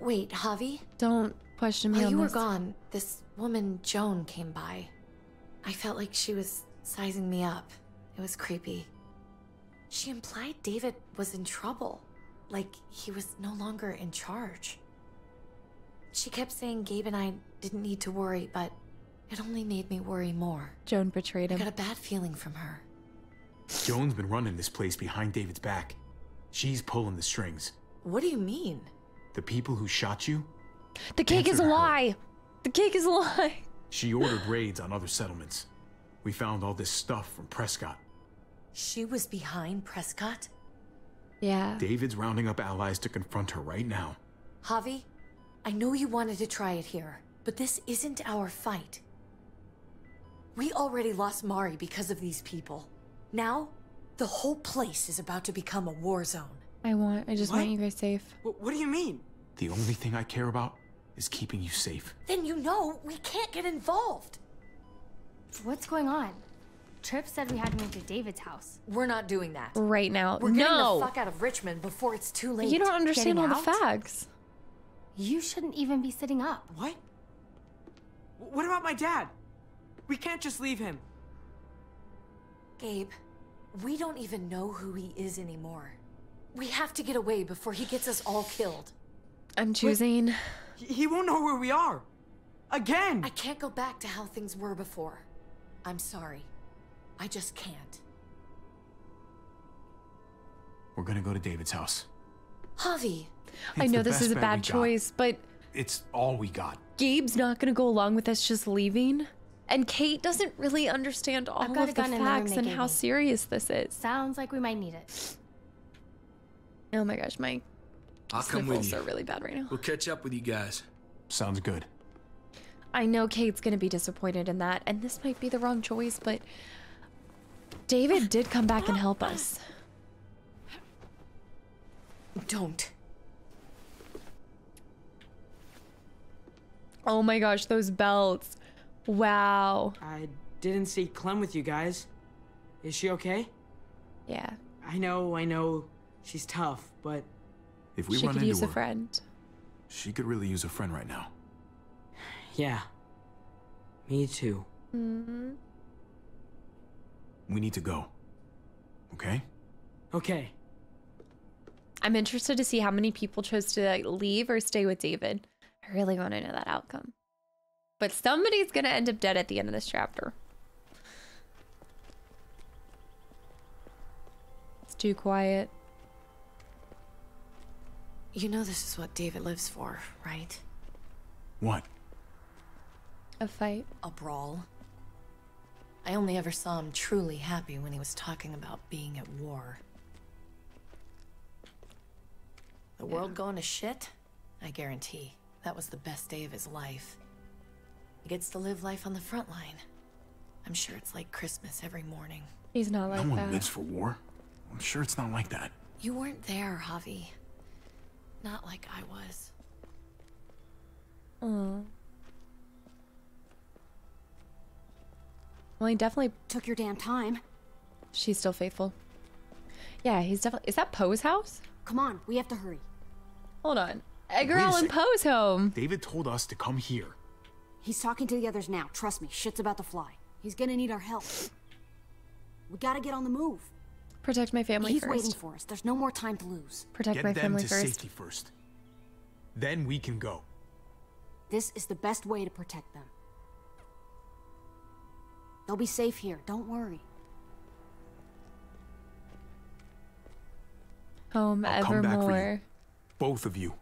Wait, Javi? Don't question me While on you were gone, this woman, Joan, came by. I felt like she was sizing me up. It was creepy. She implied David was in trouble. Like he was no longer in charge. She kept saying Gabe and I didn't need to worry, but it only made me worry more. Joan betrayed him. I him. got a bad feeling from her. Joan's been running this place behind David's back. She's pulling the strings. What do you mean? The people who shot you, The cake is a Answer her. lie. The cake is a lie. she ordered raids on other settlements. We found all this stuff from Prescott. She was behind Prescott? Yeah. David's rounding up allies to confront her right now. Javi, I know you wanted to try it here, but this isn't our fight. We already lost Mari because of these people. Now, the whole place is about to become a war zone. I want. I just What? want you guys safe. What do you mean? The only thing I care about is keeping you safe. Then you know we can't get involved. What's going on? Tripp said we had to move to David's house. We're not doing that. Right now. We're getting no. the fuck out of Richmond before it's too late. You don't understand all Getting the facts. You shouldn't even be sitting up. What? What about my dad? We can't just leave him. Gabe, We don't even know who he is anymore. We have to get away before he gets us all killed. I'm choosing. He won't know where we are. Again! I can't go back to how things were before. I'm sorry. I just can't. We're gonna go to David's house. Javi! I know this is a bad choice, but It's all we got. Gabe's not gonna go along with us just leaving. And Kate doesn't really understand all I've got a of the gun in the room facts and how me. serious this is. Sounds like we might need it. Oh my gosh, my I'll come with sniffles you. are really bad right now. We'll catch up with you guys. Sounds good. I know Kate's gonna be disappointed in that, and this might be the wrong choice, but David did come back and help us. Don't. Oh my gosh, those belts. Wow. I didn't see Clem with you guys. Is she okay? Yeah. I know, I know, she's tough, but If we she run could into use her, a friend. she could really use a friend right now. yeah. Me too. Mm-hmm. We need to go. Okay? Okay. I'm interested to see how many people chose to like, leave or stay with David. I really want to know that outcome. But somebody's gonna end up dead at the end of this chapter. It's too quiet. You know this is what David lives for, right? What? A fight. A brawl. I only ever saw him truly happy when he was talking about being at war. The world going to shit? I guarantee. That was the best day of his life. He gets to live life on the front line. I'm sure it's like Christmas every morning. He's not like no one that. lives for war. I'm sure it's not like that. You weren't there, Javi. Not like I was. Oh. Well, he definitely took your damn time. She's still faithful. Yeah, he's definitely. Is that Poe's house? Come on, we have to hurry. Hold on. Edgar Wait Allan. Poe's home. David told us to come here. He's talking to the others now. Trust me, shit's about to fly. He's gonna need our help. We gotta get on the move. Protect my family He's first. waiting for us. There's no more time to lose. Protect Get my them family to safety first. Then we can go. This is the best way to protect them. They'll be safe here. Don't worry. Home I'll come back for you. evermore. Both of you.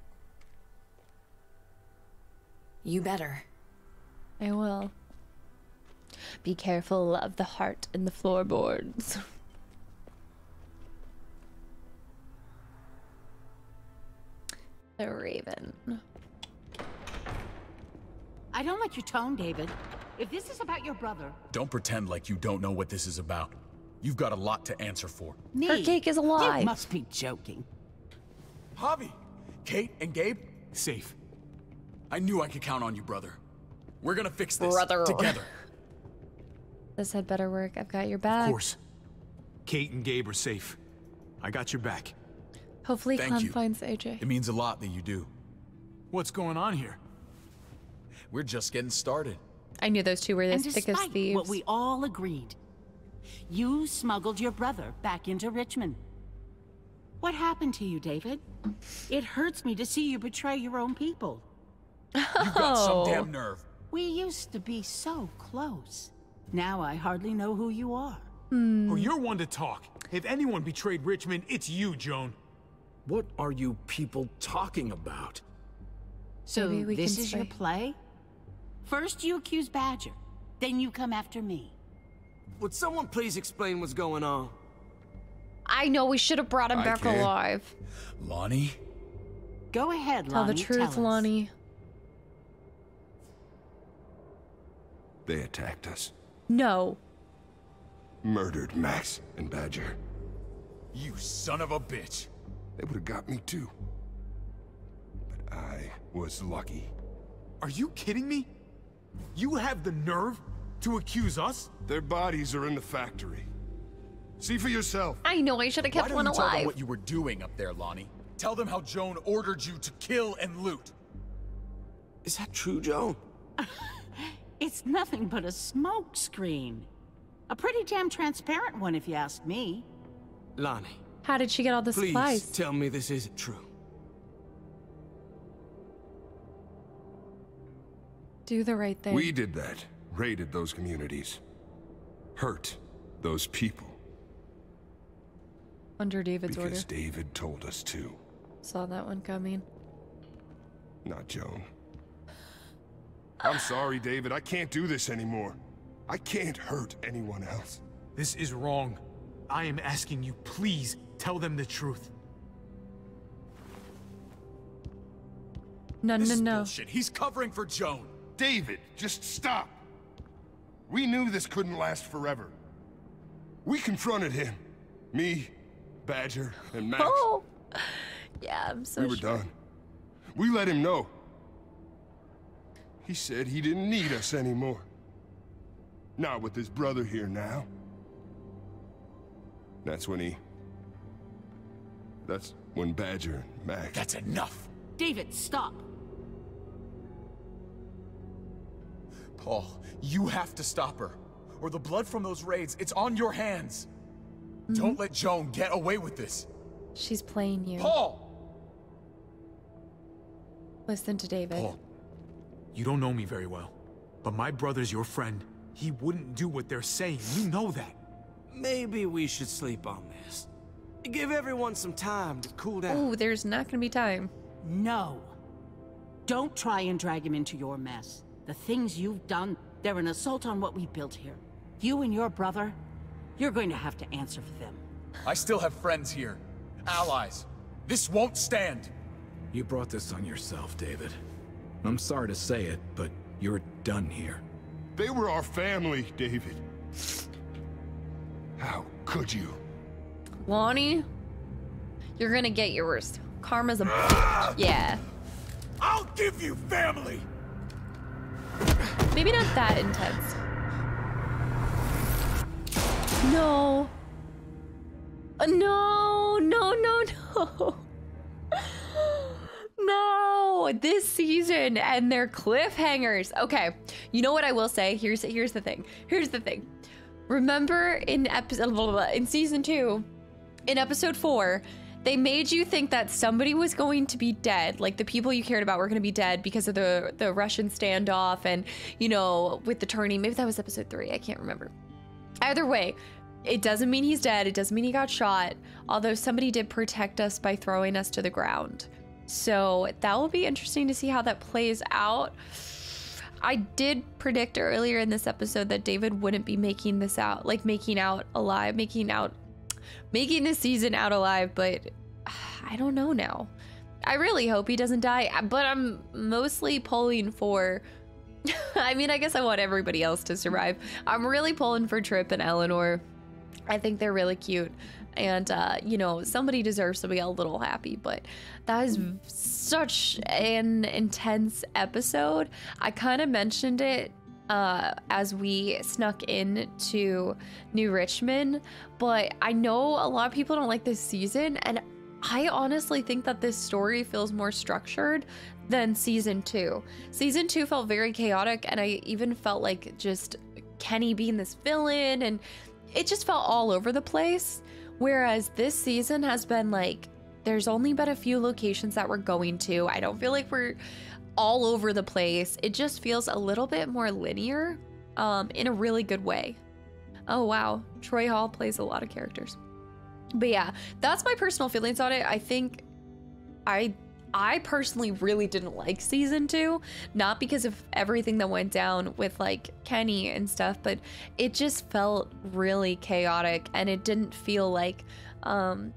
You better. I will. Be careful of the heart and the floorboards. the Raven. I don't like your tone, David. If this is about your brother, Don't pretend like you don't know what this is about. You've got a lot to answer for. me. Her cake is alive. You must be joking. Javi, Kate and Gabe, safe. I knew I could count on you, brother. We're gonna fix this Brother. together. This had better work. I've got your back. Of course. Kate and Gabe are safe. I got your back. Hopefully, Thank Clem you. finds AJ. It means a lot that you do. What's going on here? We're just getting started. I knew those two were And as thick as despite thieves. what we all agreed, you smuggled your brother back into Richmond. What happened to you, David? It hurts me to see you betray your own people. You've got Oh. some damn nerve. We used to be so close. Now I hardly know who you are. Hmm. Oh, you're one to talk. If anyone betrayed Richmond, it's you, Joan. What are you people talking about? So this is your play? First you accuse Badger, then you come after me. Would someone please explain what's going on? I know we should have brought him I back can. alive. Lonnie? Go ahead, Tell Lonnie. Tell the truth, us. Lonnie. They attacked us. No. Murdered Max and Badger. You son of a bitch. They would have got me too. But I was lucky. Are you kidding me? You have the nerve to accuse us? Their bodies are in the factory. See for yourself. I know I should have Why kept don't one you tell them what you were doing up there, Lonnie? Tell them how Joan ordered you to kill and loot. Is that true, Joan? It's nothing but a smoke screen. A pretty damn transparent one, if you ask me. Lonnie, How did she get all the please supplies? tell me this isn't true. Do the right thing. We did that. Raided those communities. Hurt those people. Under David's because order. David told us to. Saw that one coming. Not Joan. I'm sorry, David. I can't do this anymore. I can't hurt anyone else. This is wrong. I am asking you, please tell them the truth. No, This no, is no. bullshit. He's covering for Joan. David, just stop. We knew this couldn't last forever. We confronted him. Me, Badger, and Max. Oh, yeah, I'm so we were sure. done. We let him know. He said he didn't need us anymore. Not with his brother here now. That's when he... That's when Badger and Max... That's enough. David, stop. Paul, you have to stop her. Or the blood from those raids, it's on your hands. Mm-hmm. Don't let Joan get away with this. She's playing you. Paul! Listen to David. Paul, you don't know me very well, but my brother's your friend. He wouldn't do what they're saying. You know that. Maybe we should sleep on this. Give everyone some time to cool down. Oh, there's not gonna be time. No. Don't try and drag him into your mess. The things you've done, they're an assault on what we built here. You and your brother, you're going to have to answer for them. I still have friends here. Allies. This won't stand. You brought this on yourself, David. I'm sorry to say it, but you're done here. They were our family, David. How could you? Lonnie, you're gonna get yours. Karma's a ah! bitch. Yeah. I'll give you family! Maybe not that intense. No. Uh, no, no, no, no. No, this season and their cliffhangers. Okay, you know what I will say? Here's here's the thing. Here's the thing. Remember in episode in season two, in episode four, they made you think that somebody was going to be dead, like the people you cared about were going to be dead because of the the Russian standoff and you know with the turning. Maybe that was episode three. I can't remember. Either way, it doesn't mean he's dead. It doesn't mean he got shot. Although somebody did protect us by throwing us to the ground. So that will be interesting to see how that plays out. I did predict earlier in this episode that David wouldn't be making this out, like making out alive, making out, making this season out alive, but I don't know now. I really hope he doesn't die, but I'm mostly pulling for. I mean, I guess I want everybody else to survive. I'm really pulling for Tripp and Eleanor. I think they're really cute. And, uh, you know, somebody deserves to be a little happy, but that is such an intense episode. I kind of mentioned it uh, as we snuck in to New Richmond, but I know a lot of people don't like this season, and I honestly think that this story feels more structured than season two. Season two felt very chaotic, and I even felt like just Kenny being this villain, and it just felt all over the place. Whereas this season has been like, there's only been a few locations that we're going to. I don't feel like we're all over the place. It just feels a little bit more linear um, in a really good way. Oh, wow. Troy Hall plays a lot of characters. But yeah, that's my personal feelings on it. I think I I personally really didn't like season 2, not because of everything that went down with like Kenny and stuff, but it just felt really chaotic and it didn't feel like um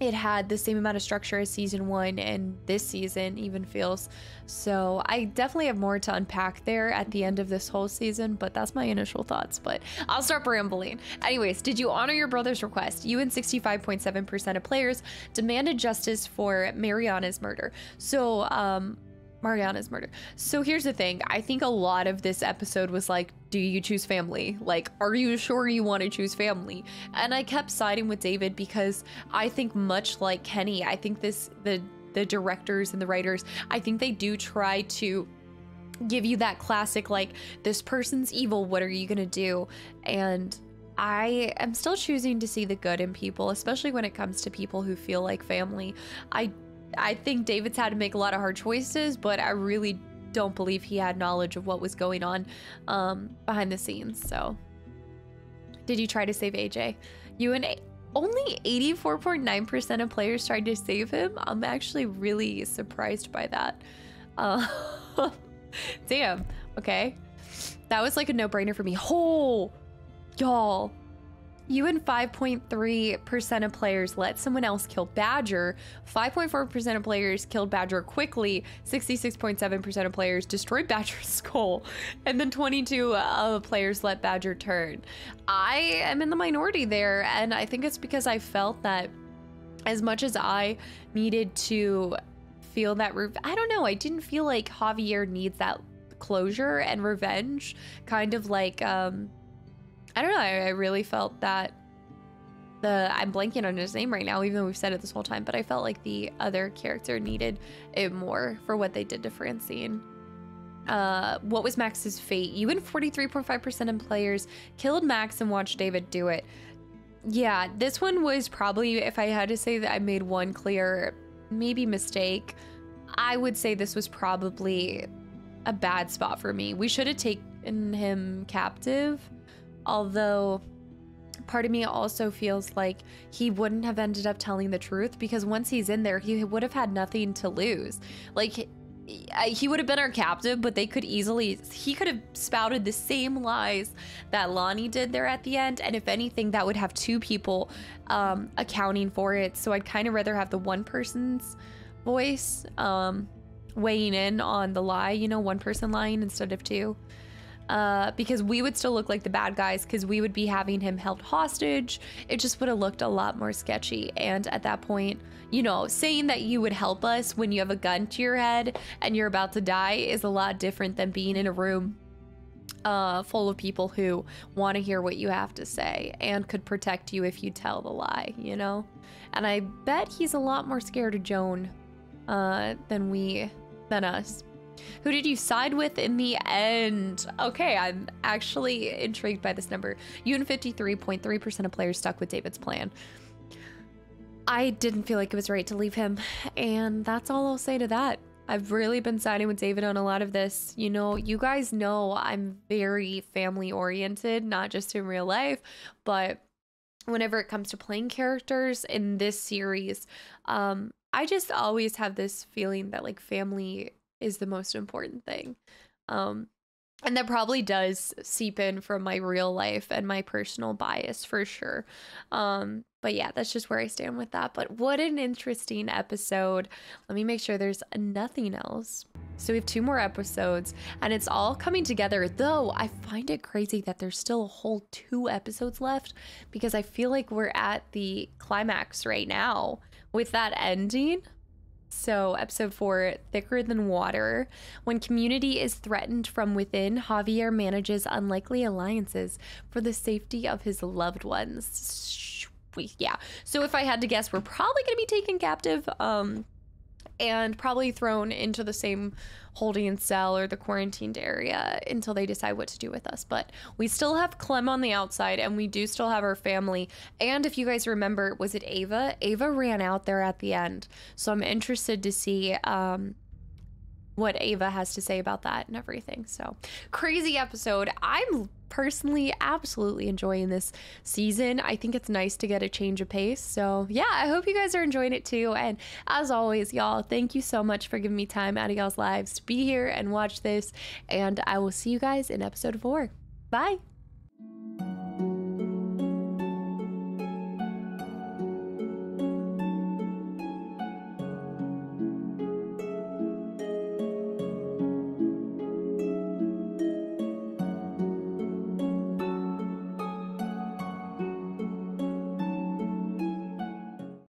it had the same amount of structure as season 1 and this season even feels. So, I definitely have more to unpack there at the end of this whole season, but that's my initial thoughts, but I'll start rambling. Anyways, did you honor your brother's request? You and 65.7% of players demanded justice for Mariana's murder. So, um, Mariana's murder. So here's the thing. I think a lot of this episode was like, do you choose family? Like, are you sure you want to choose family? And I kept siding with David because I think much like Kenny, I think this the the directors and the writers, I think they do try to give you that classic like this person's evil, what are you going to do? And I am still choosing to see the good in people, especially when it comes to people who feel like family. I I think David's had to make a lot of hard choices, but I really don't believe he had knowledge of what was going on um, behind the scenes. So, did you try to save AJ? You and a- only 84.9% of players tried to save him. I'm actually really surprised by that. Uh, damn. Okay. That was like a no brainer for me. Oh, y'all. You and 5.3% of players let someone else kill Badger. 5.4% of players killed Badger quickly. 66.7% of players destroyed Badger's skull. And then 22 of players let Badger turn. I am in the minority there, and I think it's because I felt that as much as I needed to feel that rev- I don't know, I didn't feel like Javier needs that closure and revenge. Kind of like um I don't know. I, really felt that the I'm blanking on his name right now, even though we've said it this whole time. But I felt like the other character needed it more for what they did to Francine. Uh, what was Max's fate? You and 43.5% of players killed Max and watched David do it. Yeah, this one was probably, if I had to say that I made one clear, maybe mistake, I would say this was probably a bad spot for me. We should have taken him captive Although part of me also feels like he wouldn't have ended up telling the truth because once he's in there, he would have had nothing to lose. Like, he would have been our captive, but they could easily, he could have spouted the same lies that Lonnie did there at the end. And if anything, that would have two people um, accounting for it. So I'd kind of rather have the one person's voice um, weighing in on the lie, you know, one person lying instead of two uh, because we would still look like the bad guys because we would be having him held hostage. It just would have looked a lot more sketchy. And at that point, you know, saying that you would help us when you have a gun to your head and you're about to die is a lot different than being in a room uh, full of people who want to hear what you have to say and could protect you if you tell the lie, you know? And I bet he's a lot more scared of Joan uh, than we, than us. Who did you side with in the end? Okay, I'm actually intrigued by this number. You and 53.3% of players stuck with David's plan. I didn't feel like it was right to leave him, and that's all I'll say to that. I've really been siding with David on a lot of this. You know, you guys know I'm very family oriented, not just in real life, but whenever it comes to playing characters in this series, um, I just always have this feeling that like family is the most important thing. Um, and that probably does seep in from my real life and my personal bias for sure. Um, but yeah, that's just where I stand with that. But what an interesting episode. Let me make sure there's nothing else. So we have two more episodes and it's all coming together, though I find it crazy that there's still a whole two episodes left because I feel like we're at the climax right now with that ending. So, episode four Thicker Than Water. When community is threatened from within, Javier manages unlikely alliances for the safety of his loved ones. Yeah. So, if I had to guess, we're probably going to be taken captive. Um, and probably thrown into the same holding cell or the quarantined area until they decide what to do with us. But we still have Clem on the outside and we do still have our family. And if you guys remember, was it Ava? Ava ran out there at the end. So I'm interested to see um, what Ava has to say about that and everything. So, crazy episode. I'm personally absolutely enjoying this season. I think it's nice to get a change of pace. So, yeah, I hope you guys are enjoying it too. And as always, y'all, thank you so much for giving me time out of y'all's lives to be here and watch this. And I will see you guys in episode four. Bye.